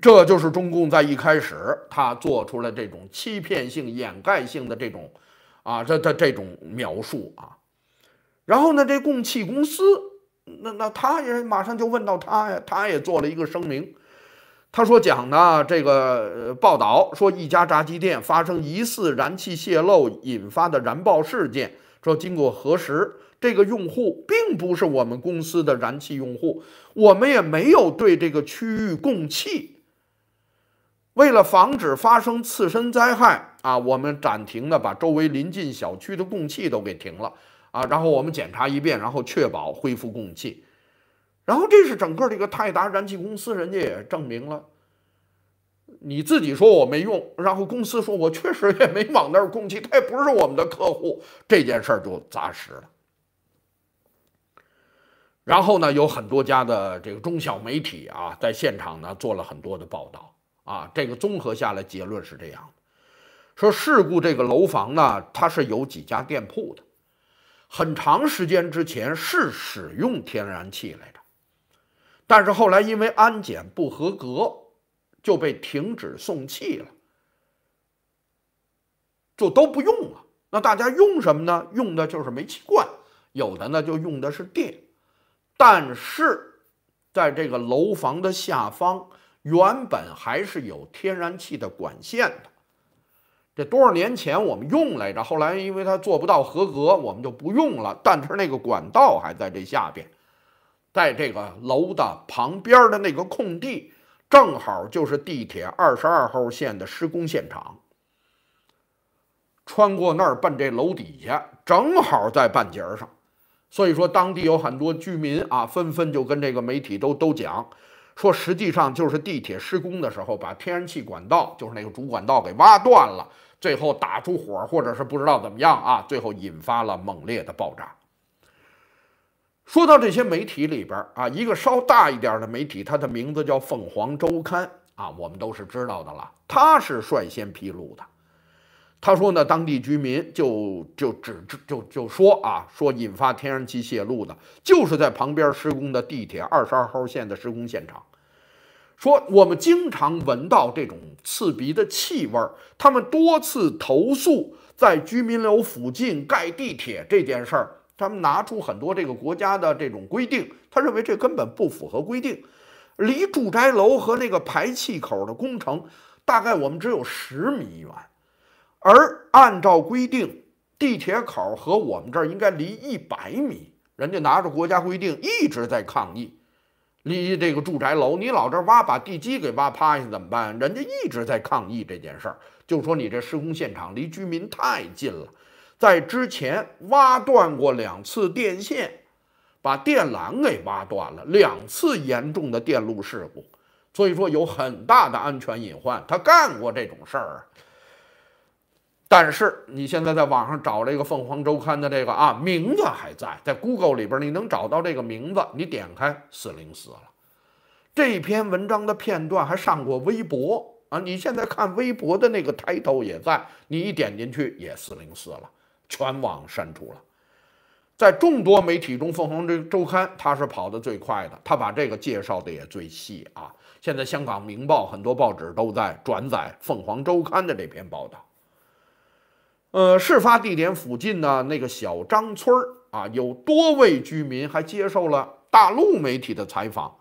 这就是中共在一开始他做出了这种欺骗性、掩盖性的这种啊，这这这种描述啊。然后呢，这供气公司，那那他也马上就问到他呀，他也做了一个声明，他说讲呢这个报道说一家炸鸡店发生疑似燃气泄漏引发的燃爆事件，说经过核实。这个用户并不是我们公司的燃气用户，我们也没有对这个区域供气。为了防止发生次生灾害啊，我们暂停的把周围临近小区的供气都给停了啊，然后我们检查一遍，然后确保恢复供气。然后这是整个这个泰达燃气公司，人家也证明了，你自己说我没用，然后公司说我确实也没往那儿供气，他也不是我们的客户，这件事儿就扎实了。然后呢，有很多家的这个中小媒体啊，在现场呢做了很多的报道啊。这个综合下来结论是这样的：说事故这个楼房呢，它是有几家店铺的，很长时间之前是使用天然气来着，但是后来因为安检不合格，就被停止送气了，就都不用了。那大家用什么呢？用的就是煤气罐，有的呢就用的是电。但是，在这个楼房的下方，原本还是有天然气的管线的。这多少年前我们用来着，后来因为它做不到合格，我们就不用了。但是那个管道还在这下边，在这个楼的旁边的那个空地，正好就是地铁二十二号线的施工现场。穿过那儿奔这楼底下，正好在半截上，所以说当地有很多居民啊，纷纷就跟这个媒体都都讲，说实际上就是地铁施工的时候把天然气管道，就是那个主管道给挖断了，最后打出火，或者是不知道怎么样啊，最后引发了猛烈的爆炸。说到这些媒体里边啊，一个稍大一点的媒体，它的名字叫《凤凰周刊》啊，我们都是知道的了，它是率先披露的。他说呢，当地居民就就只就就说啊，说引发天然气泄漏的，就是在旁边施工的地铁二十二号线的施工现场。说我们经常闻到这种刺鼻的气味儿，他们多次投诉在居民楼附近盖地铁这件事儿，他们拿出很多这个国家的这种规定，他认为这根本不符合规定。离住宅楼和那个排气口的工程，大概我们只有十米远。而按照规定，地铁口和我们这儿应该离一百米。人家拿着国家规定一直在抗议，离这个住宅楼，你老这挖把地基给挖趴下怎么办？人家一直在抗议这件事儿，就说你这施工现场离居民太近了，在之前挖断过两次电线，把电缆给挖断了，两次严重的电路事故，所以说有很大的安全隐患。他干过这种事儿。但是你现在在网上找这个《凤凰周刊》的这个啊名字还在，在 Google 里边你能找到这个名字，你点开四零四了。这篇文章的片段还上过微博啊，你现在看微博的那个抬头也在，你一点进去也四零四了，全网删除了。在众多媒体中，《凤凰这周刊》它是跑得最快的，它把这个介绍的也最细啊。现在香港《明报》很多报纸都在转载《凤凰周刊》的这篇报道。呃，事发地点附近呢，那个小张村儿啊，有多位居民还接受了大陆媒体的采访。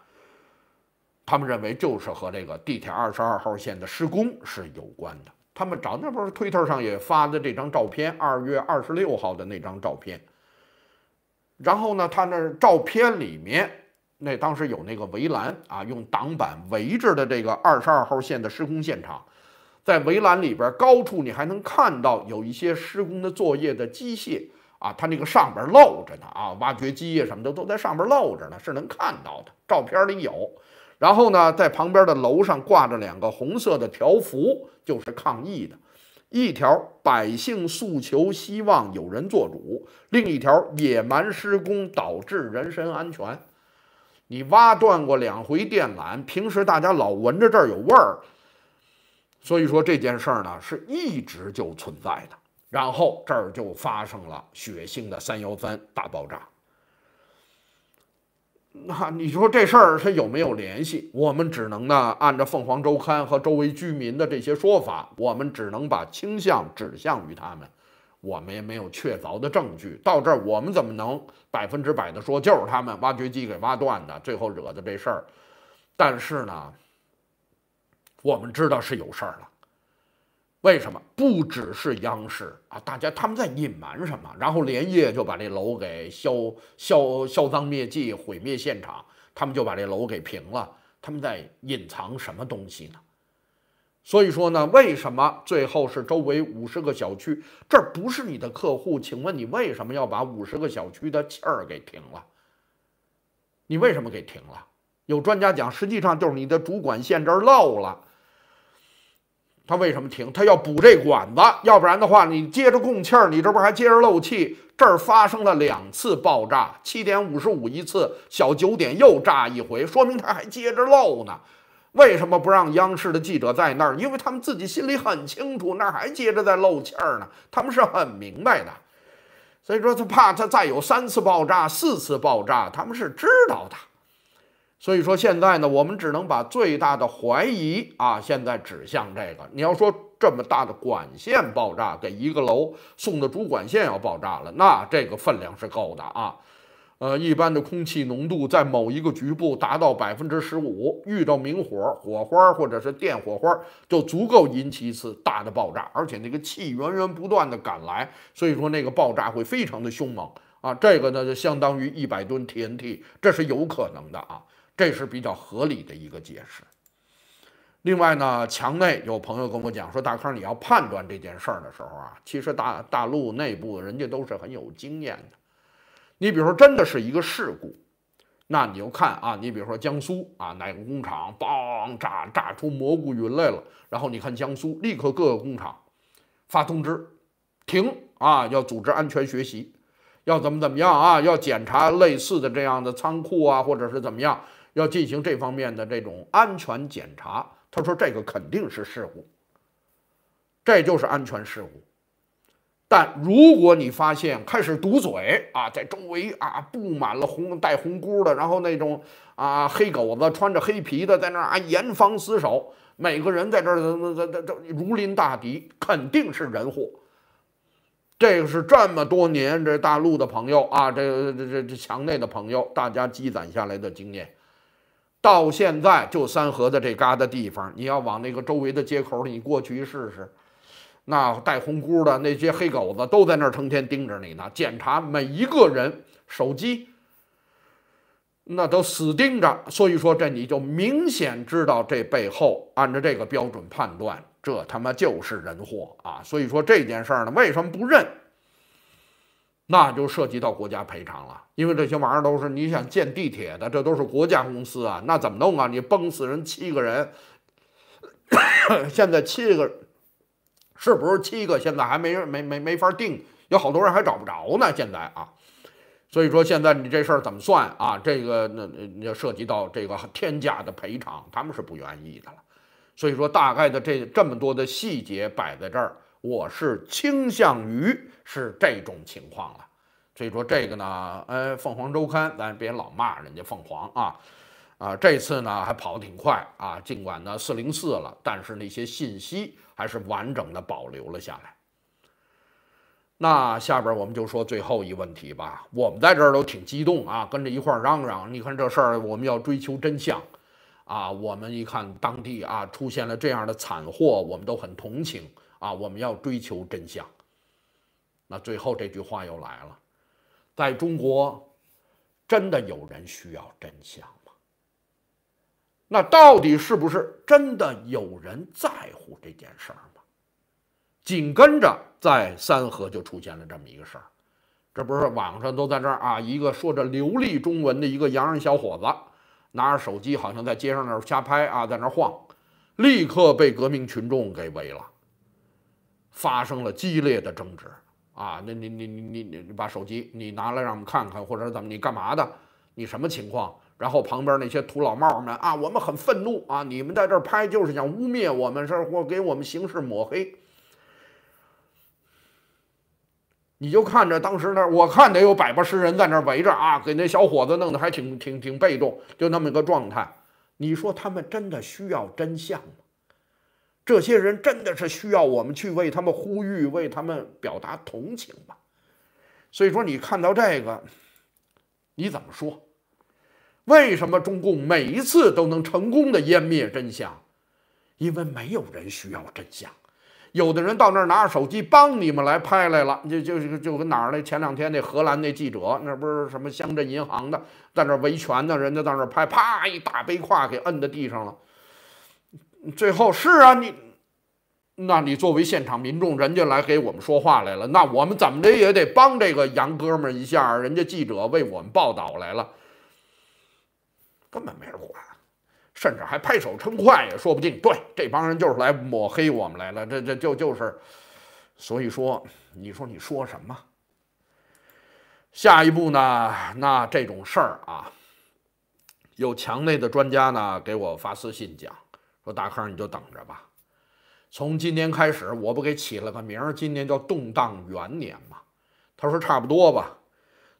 他们认为就是和这个地铁二十二号线的施工是有关的。他们找那不是推特上也发的这张照片，二月二十六号的那张照片。然后呢，他那照片里面那当时有那个围栏啊，用挡板围着的这个二十二号线的施工现场。在围栏里边高处，你还能看到有一些施工的作业的机械啊，它那个上边露着呢啊，挖掘机呀什么的都在上边露着呢，是能看到的。照片里有。然后呢，在旁边的楼上挂着两个红色的条幅，就是抗议的，一条百姓诉求希望有人做主，另一条野蛮施工导致人身安全。你挖断过两回电缆，平时大家老闻着这儿有味儿。所以说这件事儿呢，是一直就存在的。然后这儿就发生了血腥的三幺三大爆炸。那你说这事儿它有没有联系？我们只能呢，按照凤凰周刊和周围居民的这些说法，我们只能把倾向指向于他们。我们也没有确凿的证据。到这儿，我们怎么能百分之百的说就是他们挖掘机给挖断的，最后惹的这事儿？但是呢？我们知道是有事儿了，为什么？不只是央视啊，大家他们在隐瞒什么？然后连夜就把这楼给销销销赃灭迹、毁灭现场，他们就把这楼给平了。他们在隐藏什么东西呢？所以说呢，为什么最后是周围五十个小区？这不是你的客户，请问你为什么要把五十个小区的气儿给停了？你为什么给停了？有专家讲，实际上就是你的主管线这儿漏了。他为什么停？他要补这管子，要不然的话，你接着供气儿，你这不还接着漏气？这儿发生了两次爆炸，七点五十五一次，小九点又炸一回，说明他还接着漏呢。为什么不让央视的记者在那儿？因为他们自己心里很清楚，那儿还接着在漏气儿呢。他们是很明白的，所以说他怕他再有三次爆炸、四次爆炸，他们是知道的。所以说现在呢，我们只能把最大的怀疑啊，现在指向这个。你要说这么大的管线爆炸，给一个楼送的主管线要爆炸了，那这个分量是够的啊。呃，一般的空气浓度在某一个局部达到百分之十五，遇到明火、火花或者是电火花，就足够引起一次大的爆炸，而且那个气源源不断的赶来，所以说那个爆炸会非常的凶猛啊。这个呢，就相当于一百吨 TNT，这是有可能的啊。这是比较合理的一个解释。另外呢，墙内有朋友跟我讲说，大康你要判断这件事儿的时候啊，其实大大陆内部人家都是很有经验的。你比如说，真的是一个事故，那你就看啊，你比如说江苏啊，哪个工厂嘣炸炸出蘑菇云来了，然后你看江苏立刻各个工厂发通知停啊，要组织安全学习，要怎么怎么样啊，要检查类似的这样的仓库啊，或者是怎么样，要进行这方面的这种安全检查。他说：“这个肯定是事故，这就是安全事故。但如果你发现开始堵嘴啊，在周围啊布满了红带红箍的，然后那种啊黑狗子穿着黑皮的在那儿啊严防死守，每个人在这儿这这这如临大敌，肯定是人祸。这个是这么多年这大陆的朋友啊，这这这这墙内的朋友，大家积攒下来的经验。”到现在就三河的这旮瘩地方，你要往那个周围的街口里你过去一试试，那带红箍的那些黑狗子都在那儿成天盯着你呢，检查每一个人手机，那都死盯着。所以说这你就明显知道这背后按照这个标准判断，这他妈就是人祸啊！所以说这件事儿呢，为什么不认？那就涉及到国家赔偿了，因为这些玩意儿都是你想建地铁的，这都是国家公司啊，那怎么弄啊？你崩死人七个人，现在七个是不是七个？现在还没没没没法定，有好多人还找不着呢。现在啊，所以说现在你这事儿怎么算啊？这个那那涉及到这个天价的赔偿，他们是不愿意的了。所以说大概的这这么多的细节摆在这儿。我是倾向于是这种情况了，所以说这个呢，呃，凤凰周刊，咱别老骂人家凤凰啊，啊，这次呢还跑得挺快啊，尽管呢四零四了，但是那些信息还是完整的保留了下来。那下边我们就说最后一问题吧，我们在这儿都挺激动啊，跟着一块嚷嚷，你看这事儿我们要追求真相啊，我们一看当地啊出现了这样的惨祸，我们都很同情。啊，我们要追求真相。那最后这句话又来了，在中国，真的有人需要真相吗？那到底是不是真的有人在乎这件事儿吗？紧跟着在三河就出现了这么一个事儿，这不是网上都在这儿啊，一个说着流利中文的一个洋人小伙子，拿着手机好像在街上那儿瞎拍啊，在那儿晃，立刻被革命群众给围了。发生了激烈的争执啊！那你你你你你把手机你拿来让我们看看，或者怎么？你干嘛的？你什么情况？然后旁边那些土老帽们啊，我们很愤怒啊！你们在这儿拍就是想污蔑我们，是或给我们形式抹黑。你就看着当时那，我看得有百八十人在那围着啊，给那小伙子弄得还挺挺挺被动，就那么一个状态。你说他们真的需要真相吗？这些人真的是需要我们去为他们呼吁、为他们表达同情吧？所以说，你看到这个，你怎么说？为什么中共每一次都能成功的湮灭真相？因为没有人需要真相。有的人到那儿拿着手机帮你们来拍来了，就就就跟哪儿那前两天那荷兰那记者，那不是什么乡镇银行的，在那维权呢，人家在那儿拍，啪一大背胯给摁在地上了。最后是啊，你，那你作为现场民众，人家来给我们说话来了，那我们怎么着也得帮这个洋哥们儿一下。人家记者为我们报道来了，根本没人管，甚至还拍手称快也说不定。对，这帮人就是来抹黑我们来了，这这就就是，所以说，你说你说什么？下一步呢？那这种事儿啊，有墙内的专家呢给我发私信讲。说大康，你就等着吧。从今年开始，我不给起了个名儿，今年叫动荡元年嘛。他说差不多吧。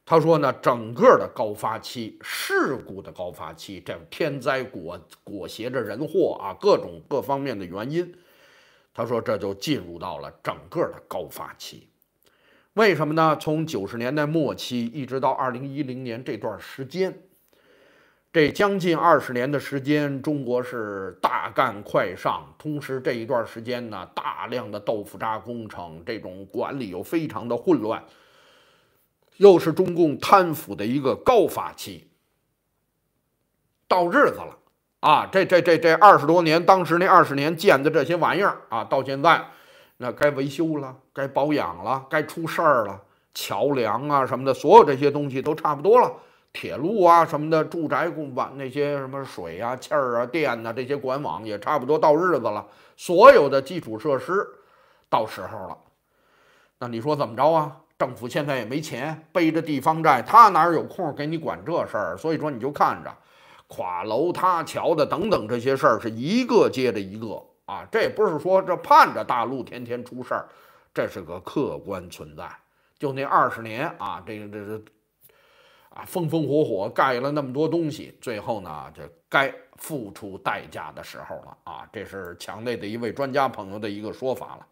他说呢，整个的高发期，事故的高发期，这天灾裹裹挟着人祸啊，各种各方面的原因。他说这就进入到了整个的高发期。为什么呢？从九十年代末期一直到二零一零年这段时间。这将近二十年的时间，中国是大干快上，同时这一段时间呢，大量的豆腐渣工程，这种管理又非常的混乱，又是中共贪腐的一个高发期。到日子了，啊，这这这这二十多年，当时那二十年建的这些玩意儿啊，到现在那该维修了，该保养了，该出事儿了，桥梁啊什么的，所有这些东西都差不多了。铁路啊什么的，住宅公管那些什么水啊、气儿啊、电呐，这些管网也差不多到日子了。所有的基础设施到时候了，那你说怎么着啊？政府现在也没钱，背着地方债，他哪有空给你管这事儿？所以说你就看着垮楼塌桥的等等这些事儿是一个接着一个啊。这也不是说这盼着大陆天天出事儿，这是个客观存在。就那二十年啊，这个这是。啊，风风火火盖了那么多东西，最后呢，这该付出代价的时候了啊！这是墙内的一位专家朋友的一个说法了。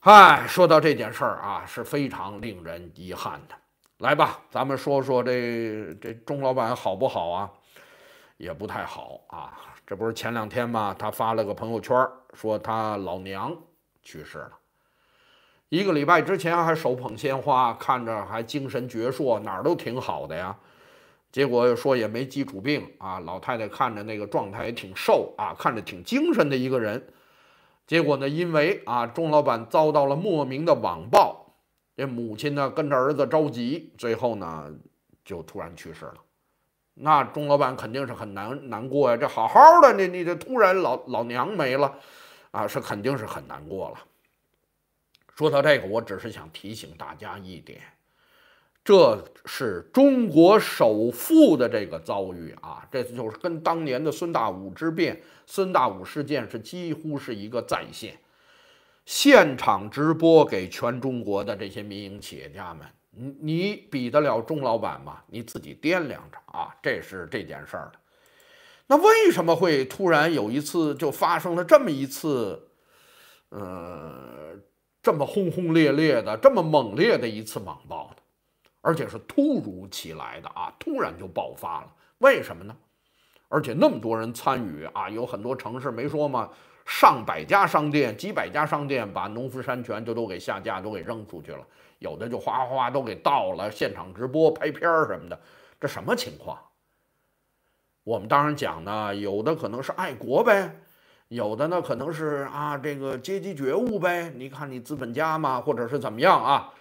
哎，说到这件事儿啊，是非常令人遗憾的。来吧，咱们说说这这钟老板好不好啊？也不太好啊。这不是前两天嘛？他发了个朋友圈，说他老娘去世了。一个礼拜之前还手捧鲜花，看着还精神矍铄，哪儿都挺好的呀。结果说也没基础病啊，老太太看着那个状态也挺瘦啊，看着挺精神的一个人。结果呢，因为啊钟老板遭到了莫名的网暴，这母亲呢跟着儿子着急，最后呢就突然去世了。那钟老板肯定是很难难过呀，这好好的你你这突然老老娘没了啊，是肯定是很难过了。说到这个，我只是想提醒大家一点，这是中国首富的这个遭遇啊，这就是跟当年的孙大武之变、孙大武事件是几乎是一个再现。现场直播给全中国的这些民营企业家们，你你比得了钟老板吗？你自己掂量着啊，这是这件事儿的。那为什么会突然有一次就发生了这么一次，呃？这么轰轰烈烈的，这么猛烈的一次网暴的，而且是突如其来的啊，突然就爆发了。为什么呢？而且那么多人参与啊，有很多城市没说吗？上百家商店、几百家商店把农夫山泉就都给下架，都给扔出去了。有的就哗哗哗都给倒了，现场直播、拍片儿什么的，这什么情况？我们当然讲呢，有的可能是爱国呗。有的呢，可能是啊，这个阶级觉悟呗。你看你资本家嘛，或者是怎么样啊？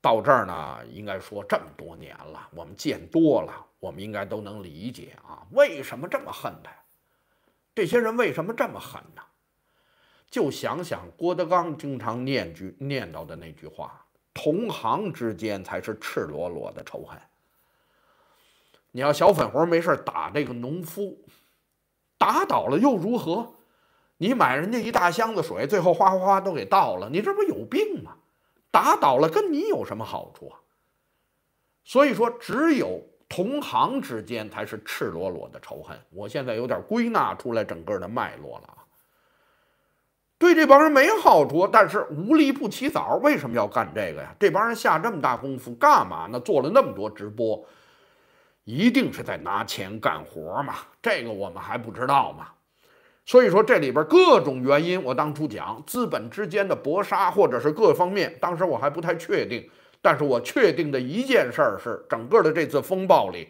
到这儿呢，应该说这么多年了，我们见多了，我们应该都能理解啊，为什么这么恨他？这些人为什么这么狠呢？就想想郭德纲经常念句念叨的那句话：“同行之间才是赤裸裸的仇恨。”你要小粉红没事打这个农夫，打倒了又如何？你买人家一大箱子水，最后哗哗哗都给倒了，你这不有病吗？打倒了跟你有什么好处啊？所以说，只有同行之间才是赤裸裸的仇恨。我现在有点归纳出来整个的脉络了啊。对这帮人没好处，但是无利不起早，为什么要干这个呀？这帮人下这么大功夫干嘛呢？做了那么多直播，一定是在拿钱干活嘛？这个我们还不知道吗？所以说这里边各种原因，我当初讲资本之间的搏杀，或者是各方面，当时我还不太确定。但是我确定的一件事儿是，整个的这次风暴里，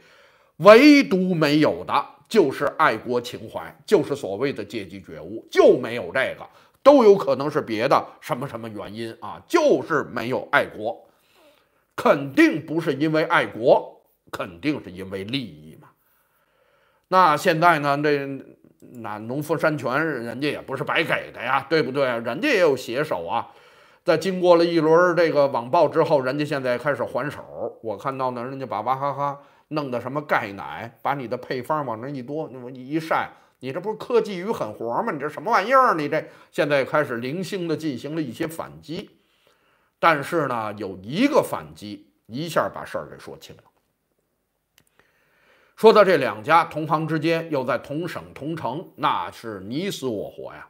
唯独没有的就是爱国情怀，就是所谓的阶级觉悟，就没有这个，都有可能是别的什么什么原因啊，就是没有爱国，肯定不是因为爱国，肯定是因为利益嘛。那现在呢，这。那农夫山泉人家也不是白给的呀，对不对？人家也有写手啊。在经过了一轮这个网暴之后，人家现在开始还手。我看到呢，人家把娃哈哈弄的什么钙奶，把你的配方往那一多，那么一晒，你这不是科技与狠活吗？你这什么玩意儿？你这现在开始零星的进行了一些反击，但是呢，有一个反击一下把事儿给说清了。说到这两家同行之间又在同省同城，那是你死我活呀！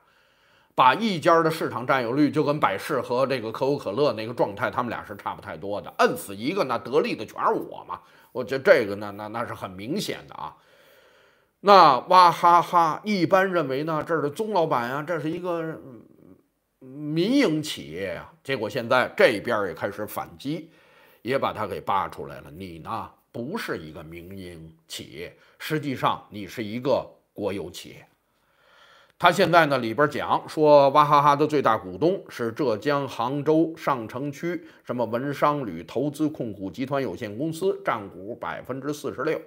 把一家的市场占有率就跟百事和这个可口可乐那个状态，他们俩是差不太多的。摁死一个，那得利的全是我嘛！我觉得这个呢，那那是很明显的啊。那哇哈哈一般认为呢，这是宗老板呀，这是一个民营企业呀。结果现在这边也开始反击，也把他给扒出来了。你呢？不是一个民营企业，实际上你是一个国有企业。他现在呢里边讲说，娃哈哈的最大股东是浙江杭州上城区什么文商旅投资控股集团有限公司，占股百分之四十六。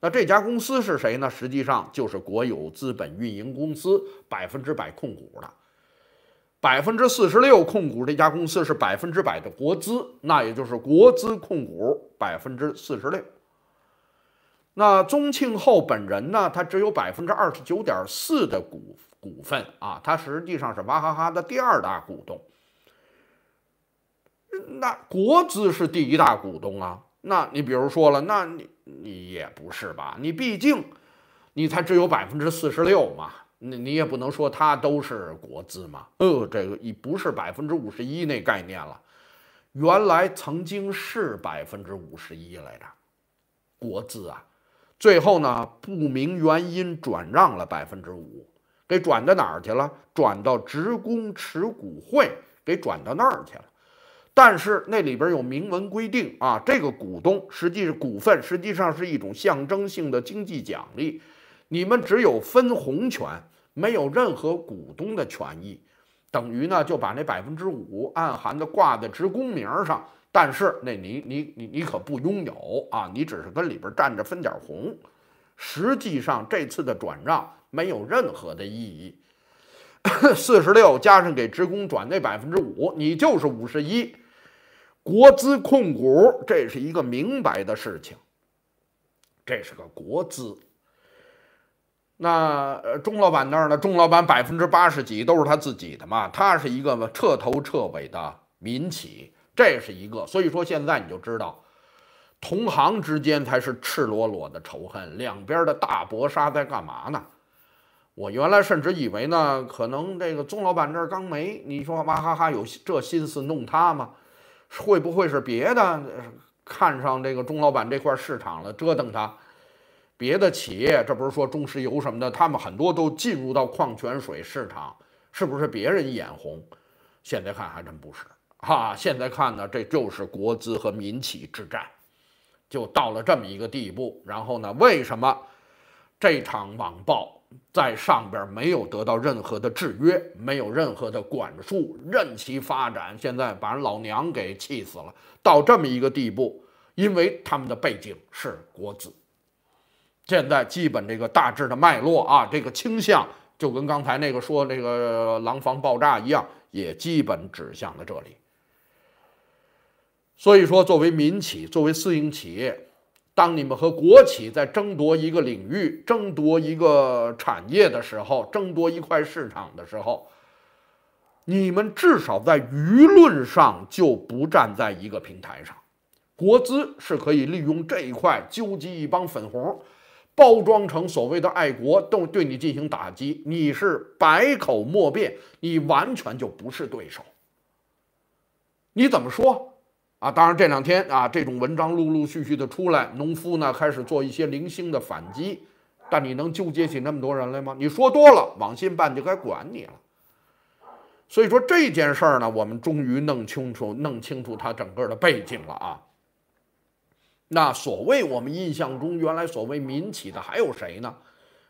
那这家公司是谁呢？实际上就是国有资本运营公司百分之百控股的，百分之四十六控股这家公司是百分之百的国资，那也就是国资控股百分之四十六。那宗庆后本人呢？他只有百分之二十九点四的股股份啊，他实际上是娃哈哈的第二大股东。那国资是第一大股东啊？那你比如说了，那你你也不是吧？你毕竟你才只有百分之四十六嘛，你你也不能说它都是国资嘛？呃，这个已不是百分之五十一那概念了，原来曾经是百分之五十一来着，国资啊。最后呢，不明原因转让了百分之五，给转到哪儿去了？转到职工持股会，给转到那儿去了。但是那里边有明文规定啊，这个股东实际是股份，实际上是一种象征性的经济奖励，你们只有分红权，没有任何股东的权益，等于呢就把那百分之五暗含的挂在职工名上。但是那你你你你可不拥有啊，你只是跟里边站着分点红，实际上这次的转让没有任何的意义。四十六加上给职工转那百分之五，你就是五十一。国资控股，这是一个明白的事情，这是个国资。那钟老板那儿呢？钟老板百分之八十几都是他自己的嘛，他是一个彻头彻尾的民企。这是一个，所以说现在你就知道，同行之间才是赤裸裸的仇恨，两边的大搏杀在干嘛呢？我原来甚至以为呢，可能这个钟老板这儿刚没，你说娃哈哈有这心思弄他吗？会不会是别的看上这个钟老板这块市场了，折腾他？别的企业，这不是说中石油什么的，他们很多都进入到矿泉水市场，是不是别人眼红？现在看还真不是。哈，现在看呢，这就是国资和民企之战，就到了这么一个地步。然后呢，为什么这场网暴在上边没有得到任何的制约，没有任何的管束，任其发展？现在把人老娘给气死了，到这么一个地步，因为他们的背景是国资。现在基本这个大致的脉络啊，这个倾向就跟刚才那个说那个廊坊爆炸一样，也基本指向了这里。所以说，作为民企，作为私营企业，当你们和国企在争夺一个领域、争夺一个产业的时候，争夺一块市场的时候，你们至少在舆论上就不站在一个平台上。国资是可以利用这一块纠集一帮粉红，包装成所谓的爱国，都对你进行打击。你是百口莫辩，你完全就不是对手。你怎么说？啊，当然这两天啊，这种文章陆陆续续的出来，农夫呢开始做一些零星的反击，但你能纠结起那么多人来吗？你说多了，网信办就该管你了。所以说这件事儿呢，我们终于弄清楚、弄清楚它整个的背景了啊。那所谓我们印象中原来所谓民企的还有谁呢？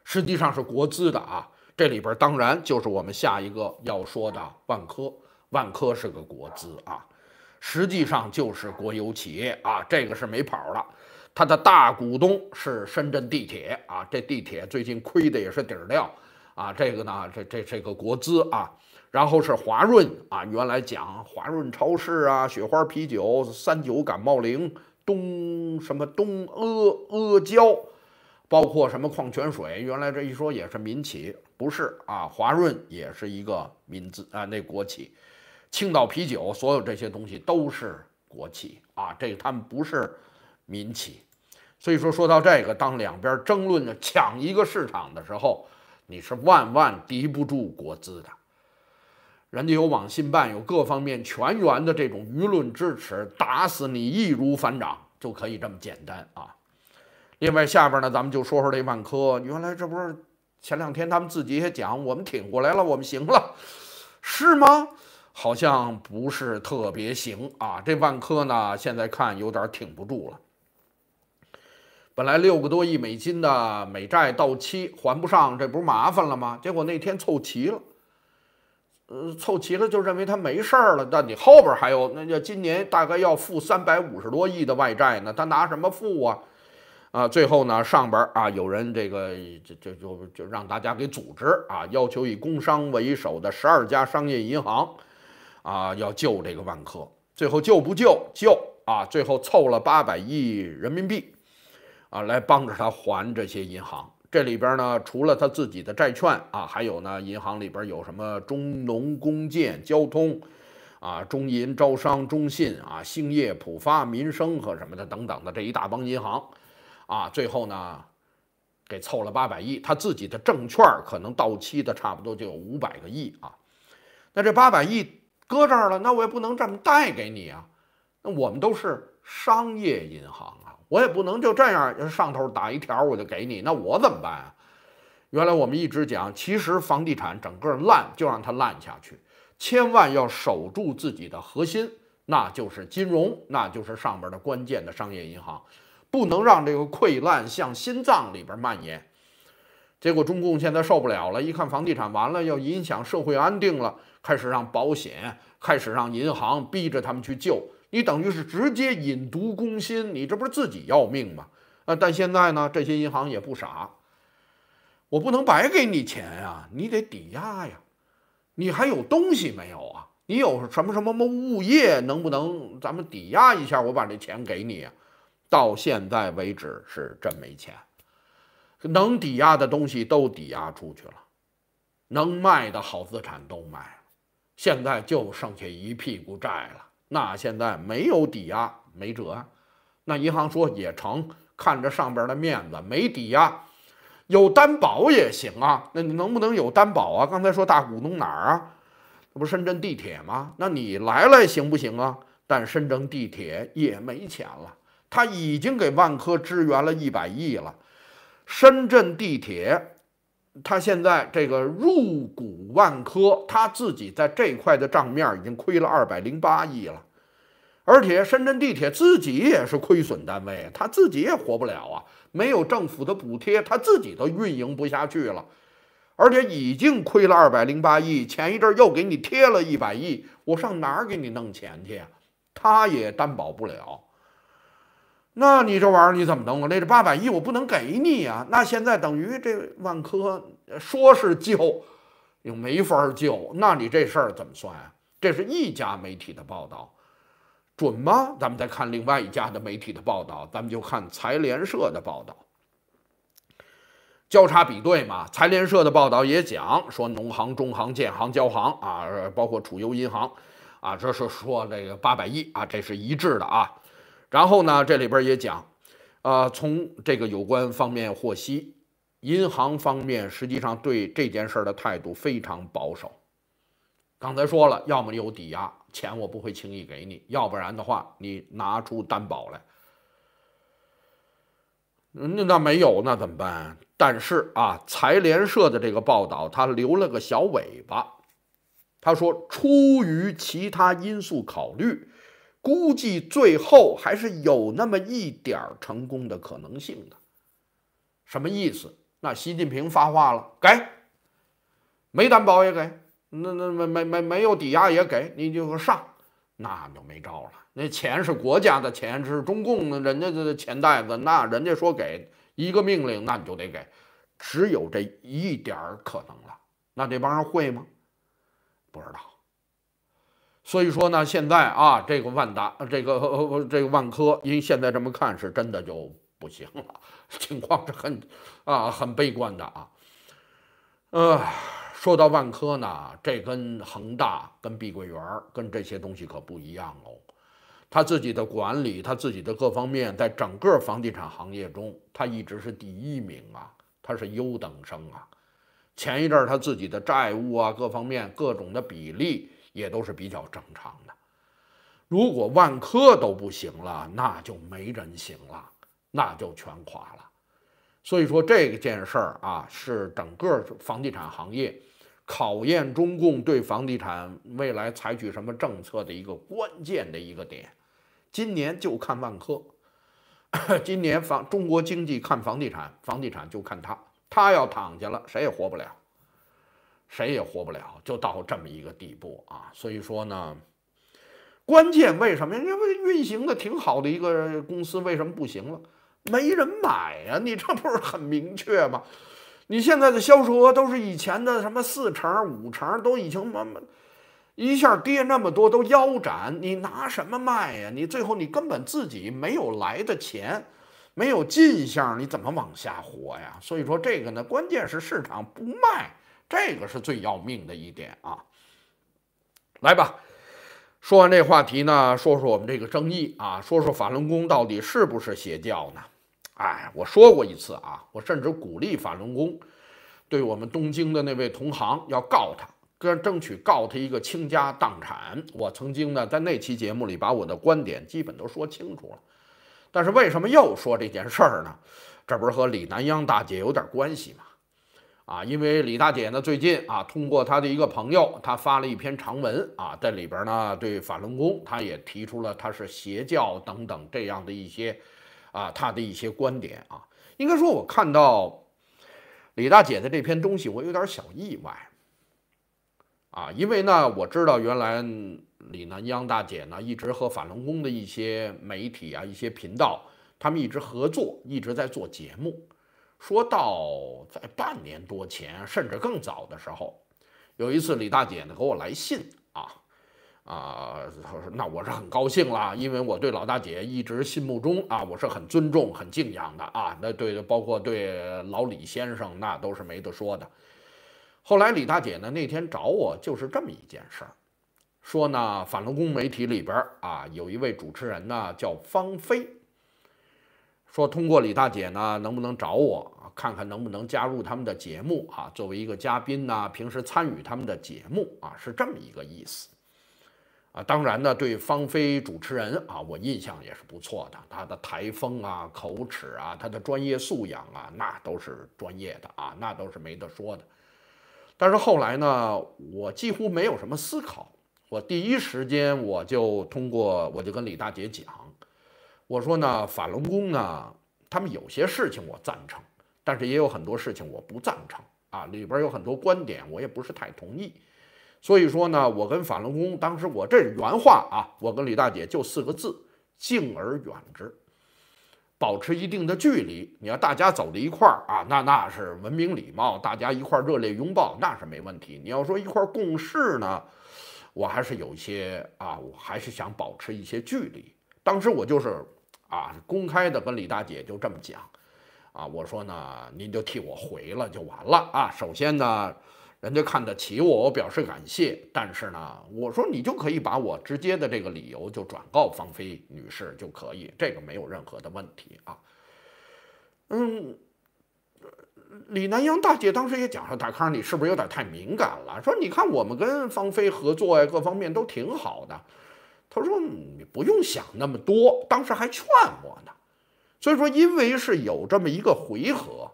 实际上是国资的啊。这里边当然就是我们下一个要说的万科，万科是个国资啊。实际上就是国有企业啊，这个是没跑了。它的大股东是深圳地铁啊，这地铁最近亏的也是底儿掉啊。这个呢，这这这个国资啊，然后是华润啊，原来讲华润超市啊，雪花啤酒、三九感冒灵、东什么东阿阿胶，包括什么矿泉水，原来这一说也是民企，不是啊？华润也是一个民资啊，那国企。青岛啤酒，所有这些东西都是国企啊，这个他们不是民企，所以说说到这个，当两边争论着抢一个市场的时候，你是万万敌不住国资的，人家有网信办，有各方面全员的这种舆论支持，打死你易如反掌，就可以这么简单啊。另外下边呢，咱们就说说这万科，原来这不是前两天他们自己也讲，我们挺过来了，我们行了，是吗？好像不是特别行啊！这万科呢，现在看有点挺不住了。本来六个多亿美金的美债到期还不上，这不是麻烦了吗？结果那天凑齐了，呃，凑齐了就认为他没事儿了。但你后边还有，那叫今年大概要付三百五十多亿的外债呢，他拿什么付啊？啊，最后呢，上边啊有人这个这这就就让大家给组织啊，要求以工商为首的十二家商业银行啊要救这个万科。最后救不救？救啊！最后凑了八百亿人民币。啊，来帮着他还这些银行。这里边呢，除了他自己的债券啊，还有呢，银行里边有什么中农工建交通，啊，中银招商中信啊，兴业浦发民生和什么的等等的这一大帮银行，啊，最后呢，给凑了八百亿。他自己的证券可能到期的差不多就有五百个亿啊。那这八百亿搁这儿了，那我也不能这么贷给你啊。那我们都是商业银行。我也不能就这样上头打一条我就给你，那我怎么办啊？原来我们一直讲，其实房地产整个烂就让它烂下去，千万要守住自己的核心，那就是金融，那就是上边的关键的商业银行，不能让这个溃烂向心脏里边蔓延。结果中共现在受不了了，一看房地产完了要影响社会安定了，开始让保险，开始让银行逼着他们去救。你等于是直接引毒攻心，你这不是自己要命吗？啊！但现在呢，这些银行也不傻，我不能白给你钱呀，你得抵押呀。你还有东西没有啊？你有什么什么么物业，能不能咱们抵押一下？我把这钱给你啊。到现在为止是真没钱，能抵押的东西都抵押出去了，能卖的好资产都卖了，现在就剩下一屁股债了。那现在没有抵押，没辙啊。那银行说也成，看着上边的面子，没抵押，有担保也行啊。那你能不能有担保啊？刚才说大股东哪儿啊？那不深圳地铁吗？那你来了行不行啊？但深圳地铁也没钱了，他已经给万科支援了一百亿了。深圳地铁。他现在这个入股万科，他自己在这块的账面已经亏了二百零八亿了，而且深圳地铁自己也是亏损单位，他自己也活不了啊，没有政府的补贴，他自己都运营不下去了，而且已经亏了二百零八亿，前一阵又给你贴了一百亿，我上哪儿给你弄钱去？他也担保不了。那你这玩意儿你怎么弄啊？那这八百亿我不能给你呀。那现在等于这万科说是救，又没法救。那你这事儿怎么算啊？这是一家媒体的报道，准吗？咱们再看另外一家的媒体的报道，咱们就看财联社的报道，交叉比对嘛。财联社的报道也讲说，农行、中行、建行、交行啊，包括储油银行啊，这是说这个八百亿啊，这是一致的啊。然后呢，这里边也讲，呃，从这个有关方面获悉，银行方面实际上对这件事的态度非常保守。刚才说了，要么你有抵押，钱我不会轻易给你；要不然的话，你拿出担保来。那那没有，那怎么办？但是啊，财联社的这个报道，他留了个小尾巴，他说出于其他因素考虑。估计最后还是有那么一点儿成功的可能性的，什么意思？那习近平发话了，给，没担保也给，那那没没没没有抵押也给，你就上，那就没招了。那钱是国家的钱，是中共的人家的钱袋子，那人家说给一个命令，那你就得给，只有这一点儿可能了。那这帮人会吗？不知道。所以说呢，现在啊，这个万达，这个这个万科，因现在这么看，是真的就不行了，情况是很啊很悲观的啊。呃，说到万科呢，这跟恒大、跟碧桂园、跟这些东西可不一样哦。他自己的管理，他自己的各方面，在整个房地产行业中，他一直是第一名啊，他是优等生啊。前一阵儿他自己的债务啊，各方面各种的比例。也都是比较正常的。如果万科都不行了，那就没人行了，那就全垮了。所以说这件事儿啊，是整个房地产行业考验中共对房地产未来采取什么政策的一个关键的一个点。今年就看万科，今年房中国经济看房地产，房地产就看他，他要躺下了，谁也活不了，谁也活不了，就到这么一个地步啊！所以说呢，关键为什么？因为运行的挺好的一个公司，为什么不行了？没人买呀！你这不是很明确吗？你现在的销售额都是以前的什么四成、五成，都已经慢慢一下跌那么多，都腰斩，你拿什么卖呀？你最后你根本自己没有来的钱，没有进项，你怎么往下活呀？所以说这个呢，关键是市场不卖，这个是最要命的一点啊。来吧，说完这话题呢，说说我们这个争议啊，说说法轮功到底是不是邪教呢？哎，我说过一次啊，我甚至鼓励法轮功对我们东京的那位同行要告他，跟争取告他一个倾家荡产。我曾经呢在那期节目里把我的观点基本都说清楚了，但是为什么又说这件事儿呢？这不是和李南央大姐有点关系吗？啊，因为李大姐呢最近啊通过她的一个朋友，她发了一篇长文啊，在里边呢对法轮功，她也提出了她是邪教等等这样的一些。啊，她的一些观点啊，应该说，我看到李大姐的这篇东西，我有点小意外啊，因为呢，我知道原来李南央大姐呢，一直和法轮功的一些媒体啊、一些频道，他们一直合作，一直在做节目。说到在半年多前，甚至更早的时候，有一次李大姐呢给我来信啊。啊，：“那我是很高兴啦，因为我对老大姐一直心目中啊，我是很尊重、很敬仰的啊。那对，包括对老李先生，那都是没得说的。后来李大姐呢那天找我，就是这么一件事儿，说呢，反龙宫媒体里边啊，有一位主持人呢叫方飞，说通过李大姐呢，能不能找我看看能不能加入他们的节目啊，作为一个嘉宾呢，平时参与他们的节目啊，是这么一个意思。”啊，当然呢，对方飞主持人啊，我印象也是不错的。他的台风啊、口齿啊、他的专业素养啊，那都是专业的啊，那都是没得说的。但是后来呢，我几乎没有什么思考，我第一时间我就通过，我就跟李大姐讲，我说呢，法轮功呢，他们有些事情我赞成，但是也有很多事情我不赞成啊，里边有很多观点我也不是太同意。所以说呢，我跟法轮功当时我这原话啊，我跟李大姐就四个字：敬而远之，保持一定的距离。你要大家走在一块儿啊，那那是文明礼貌，大家一块儿热烈拥抱那是没问题。你要说一块共事呢，我还是有一些啊，我还是想保持一些距离。当时我就是啊，公开的跟李大姐就这么讲啊，我说呢，您就替我回了就完了啊。首先呢。人家看得起我，我表示感谢。但是呢，我说你就可以把我直接的这个理由就转告方菲女士就可以，这个没有任何的问题啊。嗯，李南阳大姐当时也讲说：“大康，你是不是有点太敏感了？说你看我们跟方菲合作呀，各方面都挺好的。”他说：“你不用想那么多。”当时还劝我呢。所以说，因为是有这么一个回合。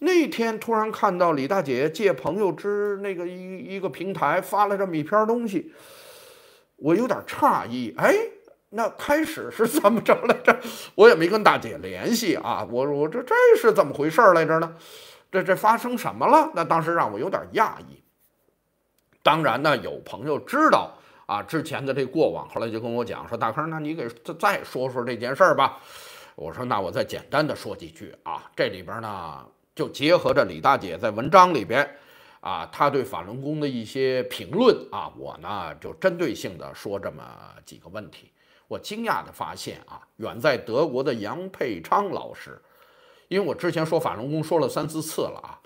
那天突然看到李大姐借朋友之那个一一个平台发了这么一篇东西，我有点诧异。哎，那开始是怎么着来着？我也没跟大姐联系啊。我我这这是怎么回事来着呢？这这发生什么了？那当时让我有点讶异。当然呢，有朋友知道啊之前的这过往，后来就跟我讲说：“大坑，那你给再再说说这件事儿吧。”我说：“那我再简单的说几句啊，这里边呢。”就结合着李大姐在文章里边，啊，她对法轮功的一些评论啊，我呢就针对性的说这么几个问题。我惊讶的发现啊，远在德国的杨佩昌老师，因为我之前说法轮功说了三四次了啊，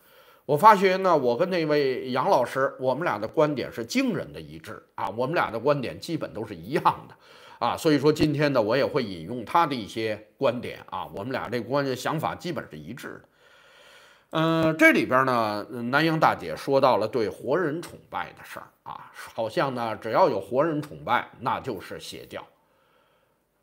我发觉呢，我跟那位杨老师，我们俩的观点是惊人的一致啊，我们俩的观点基本都是一样的啊，所以说今天呢，我也会引用他的一些观点啊，我们俩这观想法基本是一致的。嗯，这里边呢，南阳大姐说到了对活人崇拜的事儿啊，好像呢，只要有活人崇拜，那就是邪教。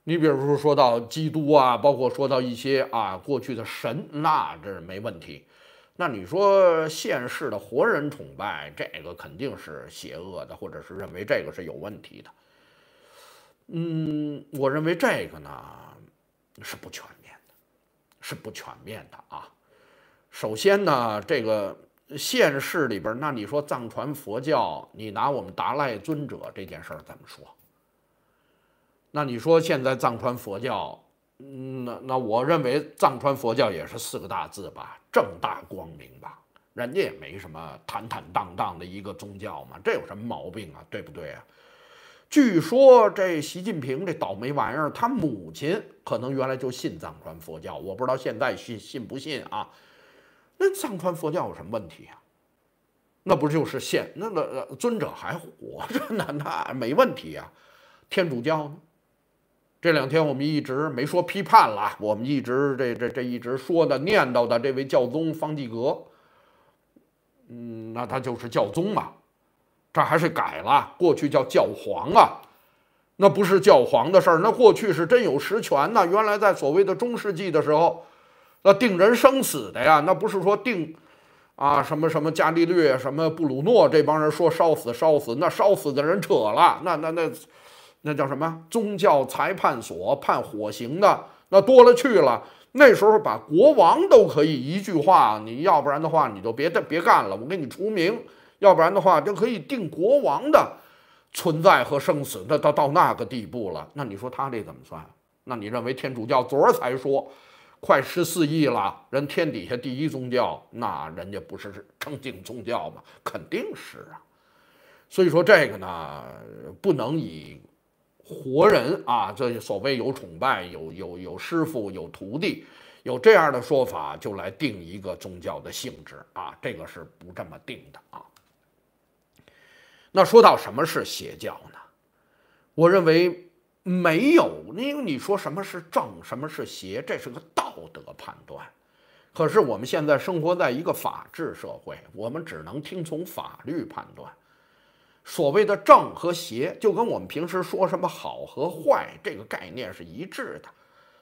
你比如说说到基督啊，包括说到一些啊过去的神，那这没问题。那你说现世的活人崇拜，这个肯定是邪恶的，或者是认为这个是有问题的。嗯，我认为这个呢是不全面的。是不全面的啊。首先呢，这个现世里边，那你说藏传佛教，你拿我们达赖尊者这件事儿怎么说？那你说现在藏传佛教，嗯，那那我认为藏传佛教也是四个大字吧，正大光明吧，人家也没什么坦坦荡荡的一个宗教嘛，这有什么毛病啊？对不对啊？据说这习近平这倒霉玩意儿，他母亲可能原来就信藏传佛教，我不知道现在信信不信啊？那藏传佛教有什么问题啊？那不就是现那个尊者还活着呢？那没问题啊。天主教呢？这两天我们一直没说批判了，我们一直这这这一直说的念叨的这位教宗方济各，嗯，那他就是教宗嘛，这还是改了，过去叫教皇啊，那不是教皇的事儿，那过去是真有实权呢。原来在所谓的中世纪的时候，那定人生死的呀，那不是说定啊什么什么伽利略、什么布鲁诺这帮人说烧死烧死，那烧死的人扯了，那那。那那叫什么宗教裁判所判火刑的那多了去了。那时候把国王都可以一句话，你要不然的话你就别别干了，我给你除名。要不然的话就可以定国王的存在和生死。那到到那个地步了，那你说他这怎么算？那你认为天主教昨儿才说快十四亿了，人天底下第一宗教，那人家不是正经宗教吗？肯定是啊。所以说这个呢，不能以。活人啊，这所谓有崇拜，有有有师傅，有徒弟，有这样的说法，就来定一个宗教的性质啊，这个是不这么定的啊。那说到什么是邪教呢？我认为没有，因为你说什么是正，什么是邪，这是个道德判断。可是我们现在生活在一个法治社会，我们只能听从法律判断。所谓的正和邪，就跟我们平时说什么好和坏这个概念是一致的，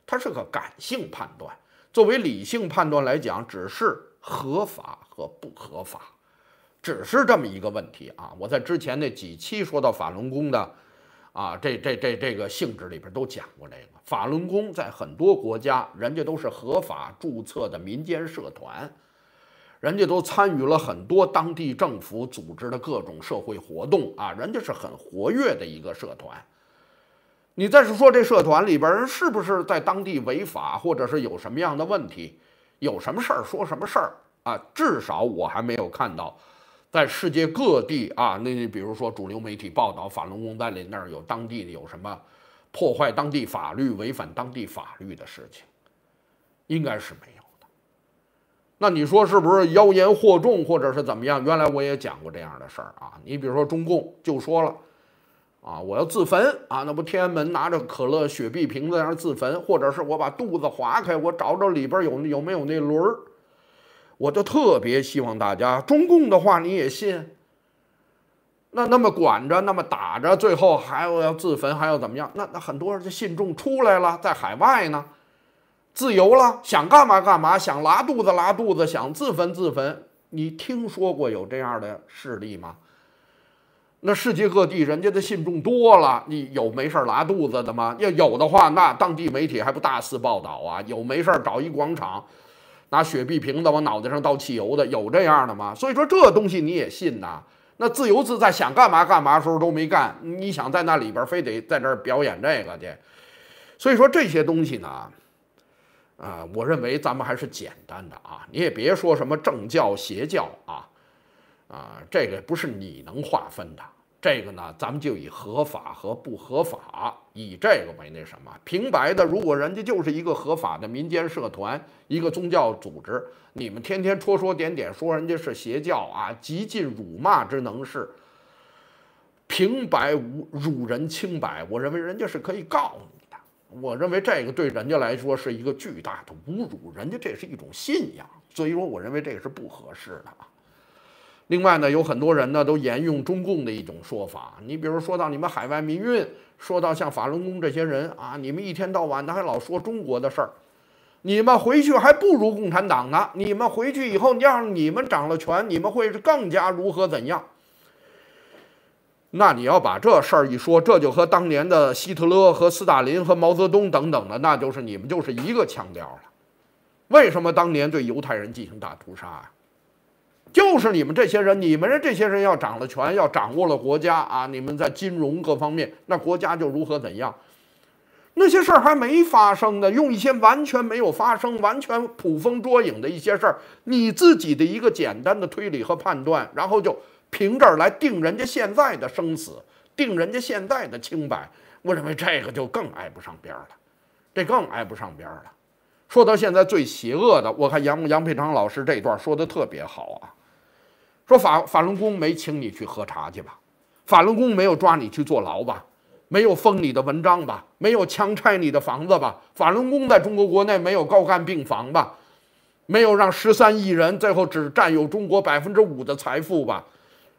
它是个感性判断。作为理性判断来讲，只是合法和不合法，只是这么一个问题啊！我在之前那几期说到法轮功的，啊，这这这这个性质里边都讲过这个。法轮功在很多国家，人家都是合法注册的民间社团。人家都参与了很多当地政府组织的各种社会活动啊，人家是很活跃的一个社团。你再是说这社团里边是不是在当地违法，或者是有什么样的问题，有什么事儿说什么事儿啊？至少我还没有看到，在世界各地啊，那你比如说主流媒体报道法轮功在那儿有当地的有什么破坏当地法律、违反当地法律的事情，应该是没有。那你说是不是妖言惑众，或者是怎么样？原来我也讲过这样的事儿啊。你比如说中共就说了，啊，我要自焚啊，那不天安门拿着可乐雪碧瓶子在那自焚，或者是我把肚子划开，我找找里边有有没有那轮儿。我就特别希望大家，中共的话你也信？那那么管着，那么打着，最后还要要自焚，还要怎么样？那那很多人就信众出来了，在海外呢。自由了，想干嘛干嘛，想拉肚子拉肚子，想自焚自焚。你听说过有这样的事例吗？那世界各地人家的信众多了，你有没事拉肚子的吗？要有的话，那当地媒体还不大肆报道啊？有没事找一广场，拿雪碧瓶子往脑袋上倒汽油的，有这样的吗？所以说这东西你也信呐？那自由自在，想干嘛干嘛时候都没干，你想在那里边非得在这儿表演这个去？所以说这些东西呢？啊，我认为咱们还是简单的啊，你也别说什么正教邪教啊，啊，这个不是你能划分的。这个呢，咱们就以合法和不合法，以这个为那什么，平白的。如果人家就是一个合法的民间社团，一个宗教组织，你们天天戳戳点点说人家是邪教啊，极尽辱骂之能事，平白无辱人清白，我认为人家是可以告你。我认为这个对人家来说是一个巨大的侮辱，人家这是一种信仰，所以说我认为这个是不合适的。另外呢，有很多人呢都沿用中共的一种说法，你比如说到你们海外民运，说到像法轮功这些人啊，你们一天到晚的还老说中国的事儿，你们回去还不如共产党呢，你们回去以后让你们掌了权，你们会是更加如何怎样？那你要把这事儿一说，这就和当年的希特勒和斯大林和毛泽东等等的，那就是你们就是一个腔调了。为什么当年对犹太人进行大屠杀啊？就是你们这些人，你们这些人要掌了权，要掌握了国家啊！你们在金融各方面，那国家就如何怎样？那些事儿还没发生呢，用一些完全没有发生、完全捕风捉影的一些事儿，你自己的一个简单的推理和判断，然后就凭这儿来定人家现在的生死，定人家现在的清白。我认为这个就更挨不上边儿了，这更挨不上边儿了。说到现在最邪恶的，我看杨杨培昌老师这段说的特别好啊，说法法轮功没请你去喝茶去吧，法轮功没有抓你去坐牢吧，没有封你的文章吧，没有强拆你的房子吧，法轮功在中国国内没有高干病房吧，没有让十三亿人最后只占有中国百分之五的财富吧。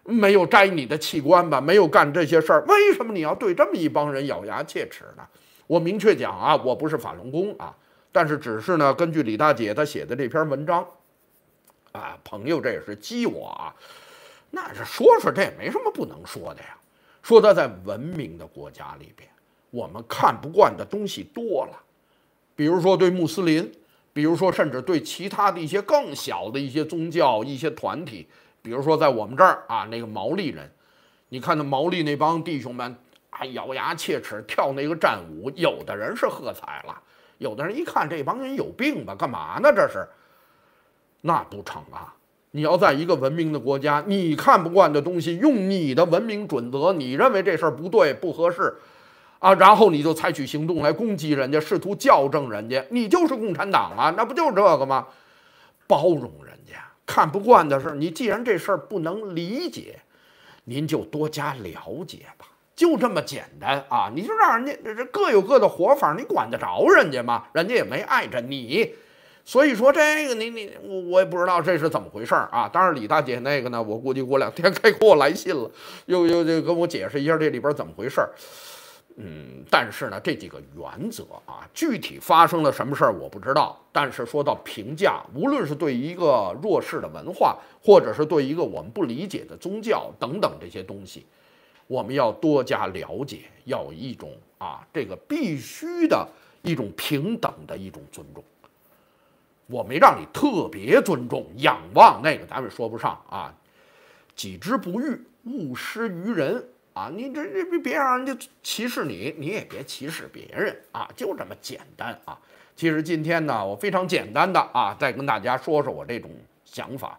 没有摘你的器官吧？没有干这些事儿，为什么你要对这么一帮人咬牙切齿呢？我明确讲啊，我不是法轮功啊，但是只是呢，根据李大姐她写的这篇文章，啊，朋友这也是激我啊，那是说说这也没什么不能说的呀。说他在文明的国家里边，我们看不惯的东西多了，比如说对穆斯林，比如说甚至对其他的一些更小的一些宗教、一些团体。比如说，在我们这儿啊，那个毛利人，你看那毛利那帮弟兄们，还咬牙切齿跳那个战舞，有的人是喝彩了，有的人一看这帮人有病吧，干嘛呢？这是，那不成啊！你要在一个文明的国家，你看不惯的东西，用你的文明准则，你认为这事儿不对、不合适，啊，然后你就采取行动来攻击人家，试图校正人家，你就是共产党啊！那不就是这个吗？包容。看不惯的事儿，你既然这事儿不能理解，您就多加了解吧，就这么简单啊！你就让人家这这各有各的活法，你管得着人家吗？人家也没碍着你，所以说这个你你我我也不知道这是怎么回事儿啊！当然李大姐那个呢，我估计过两天该给我来信了，又又又跟我解释一下这里边怎么回事儿。嗯，但是呢，这几个原则啊，具体发生了什么事儿我不知道。但是说到评价，无论是对一个弱势的文化，或者是对一个我们不理解的宗教等等这些东西，我们要多加了解，要一种啊，这个必须的一种平等的一种尊重。我没让你特别尊重、仰望那个，咱们说不上啊。己之不欲，勿施于人。啊，你这这别别让人家歧视你，你也别歧视别人啊，就这么简单啊。其实今天呢，我非常简单的啊，再跟大家说说我这种想法，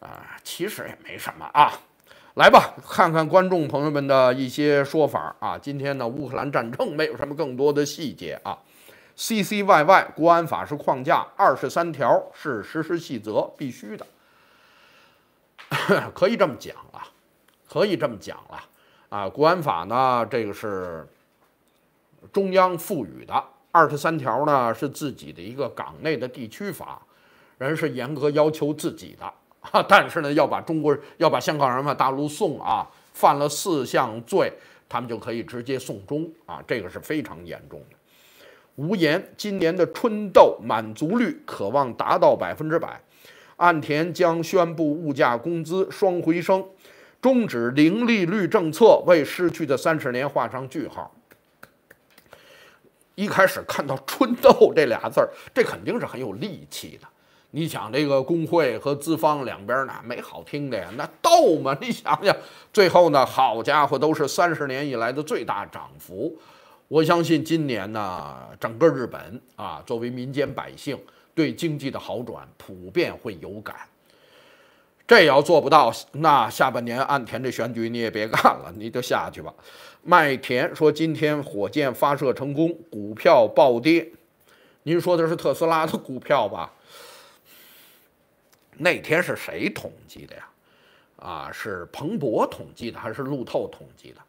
啊，其实也没什么啊。来吧，看看观众朋友们的一些说法啊。今天呢，乌克兰战争没有什么更多的细节啊。C C Y Y 国安法是框架，二十三条是实施细则，必须的，可以这么讲啊，可以这么讲了。啊，啊国安法呢，这个是中央赋予的。二十三条呢，是自己的一个港内的地区法，人是严格要求自己的。但是呢，要把中国要把香港人往大陆送啊，犯了四项罪，他们就可以直接送终啊，这个是非常严重的。无言，今年的春豆满足率可望达到百分之百。岸田将宣布物价工资双回升。终止零利率政策，为失去的三十年画上句号。一开始看到“春斗”这俩字儿，这肯定是很有力气的。你想，这个工会和资方两边呢，没好听的呀，那斗嘛。你想想，最后呢，好家伙，都是三十年以来的最大涨幅。我相信今年呢，整个日本啊，作为民间百姓，对经济的好转普遍会有感。这要做不到，那下半年岸田这选举你也别干了，你就下去吧。麦田说今天火箭发射成功，股票暴跌。您说的是特斯拉的股票吧？那天是谁统计的呀？啊，是彭博统计的还是路透统计的？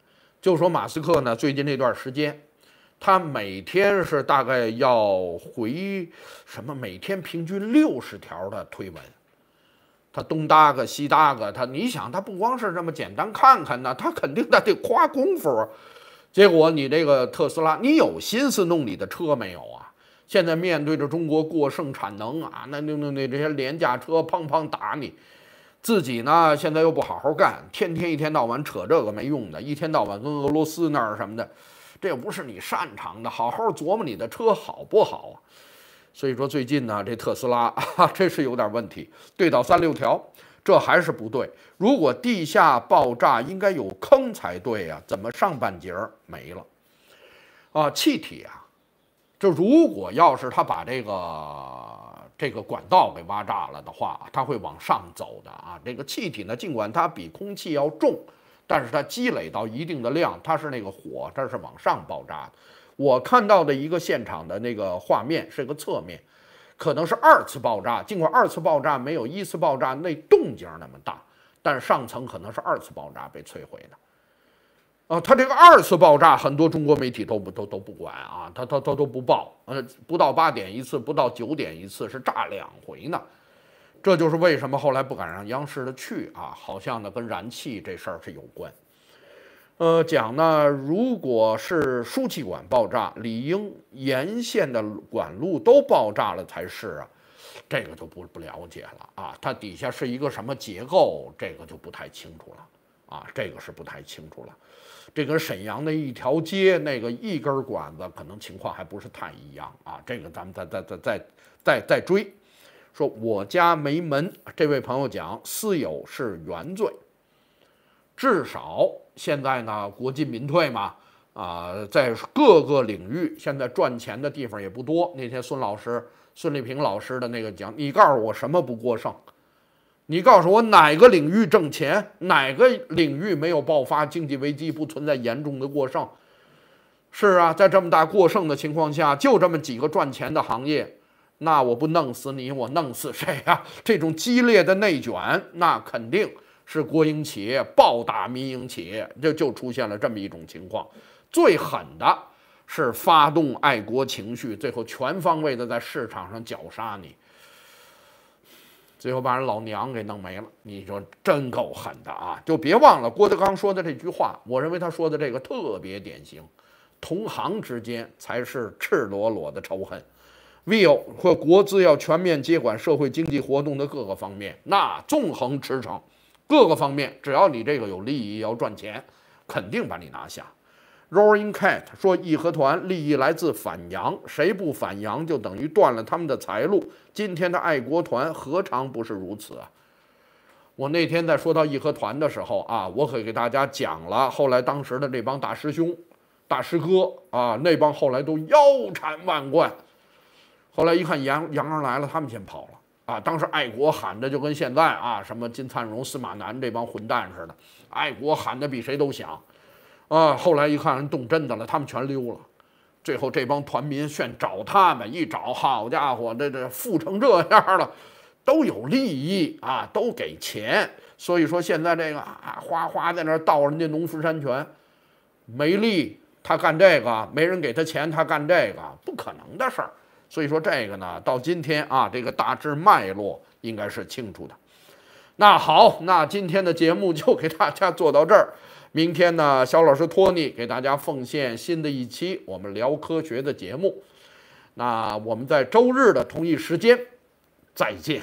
就说马斯克呢，最近这段时间，他每天是大概要回什么？每天平均六十条的推文。他东搭个西搭个，他你想他不光是这么简单看看呢，他肯定得得花功夫。结果你这个特斯拉，你有心思弄你的车没有啊？现在面对着中国过剩产能啊，那那那那这些廉价车砰砰打你，自己呢现在又不好好干，天天一天到晚扯这个没用的，一天到晚跟俄罗斯那儿什么的，这又不是你擅长的，好好琢磨你的车好不好啊？所以说最近呢，这特斯拉啊，这是有点问题，对倒三六条，这还是不对。如果地下爆炸应该有坑才对呀，怎么上半截儿没了？啊，气体啊，这如果要是他把这个这个管道给挖炸了的话，它会往上走的啊。这个气体呢，尽管它比空气要重，但是它积累到一定的量，它是那个火，它是往上爆炸的。我看到的一个现场的那个画面是个侧面，可能是二次爆炸。尽管二次爆炸没有一次爆炸那动静那么大，但上层可能是二次爆炸被摧毁的。啊，它这个二次爆炸，很多中国媒体都不都都不管啊，他他他都不报。呃，不到八点一次，不到九点一次，是炸两回呢。这就是为什么后来不敢让央视的去啊，好像呢跟燃气这事儿是有关。呃，讲呢，如果是输气管爆炸，理应沿线的管路都爆炸了才是啊，这个就不不了解了啊。它底下是一个什么结构，这个就不太清楚了啊，这个是不太清楚了。这跟沈阳的一条街那个一根管子，可能情况还不是太一样啊。这个咱们再再再再再再追，说我家没门，这位朋友讲私有是原罪。至少现在呢，国进民退嘛，啊，在各个领域现在赚钱的地方也不多。那天孙老师、孙立平老师的那个讲，你告诉我什么不过剩？你告诉我哪个领域挣钱，哪个领域没有爆发经济危机，不存在严重的过剩？是啊，在这么大过剩的情况下，就这么几个赚钱的行业，那我不弄死你，我弄死谁呀？这种激烈的内卷，那肯定。是国营企业暴打民营企业，就就出现了这么一种情况。最狠的是发动爱国情绪，最后全方位的在市场上绞杀你，最后把人老娘给弄没了。你说真够狠的啊！就别忘了郭德纲说的这句话，我认为他说的这个特别典型。同行之间才是赤裸裸的仇恨。will 或国资要全面接管社会经济活动的各个方面，那纵横驰骋。各个方面，只要你这个有利益要赚钱，肯定把你拿下。Roaring Cat 说，义和团利益来自反洋，谁不反洋就等于断了他们的财路。今天的爱国团何尝不是如此啊？我那天在说到义和团的时候啊，我可给大家讲了，后来当时的这帮大师兄、大师哥啊，那帮后来都腰缠万贯，后来一看洋洋人来了，他们先跑了。啊，当时爱国喊的就跟现在啊，什么金灿荣、司马南这帮混蛋似的，爱国喊的比谁都响，啊，后来一看人动真的了，他们全溜了，最后这帮团民炫找他们，一找，好家伙，这这富成这样了，都有利益啊，都给钱，所以说现在这个啊，哗哗在那盗人家农夫山泉，没利，他干这个，没人给他钱，他干这个，不可能的事儿。所以说这个呢，到今天啊，这个大致脉络应该是清楚的。那好，那今天的节目就给大家做到这儿。明天呢，肖老师托尼给大家奉献新的一期我们聊科学的节目。那我们在周日的同一时间再见。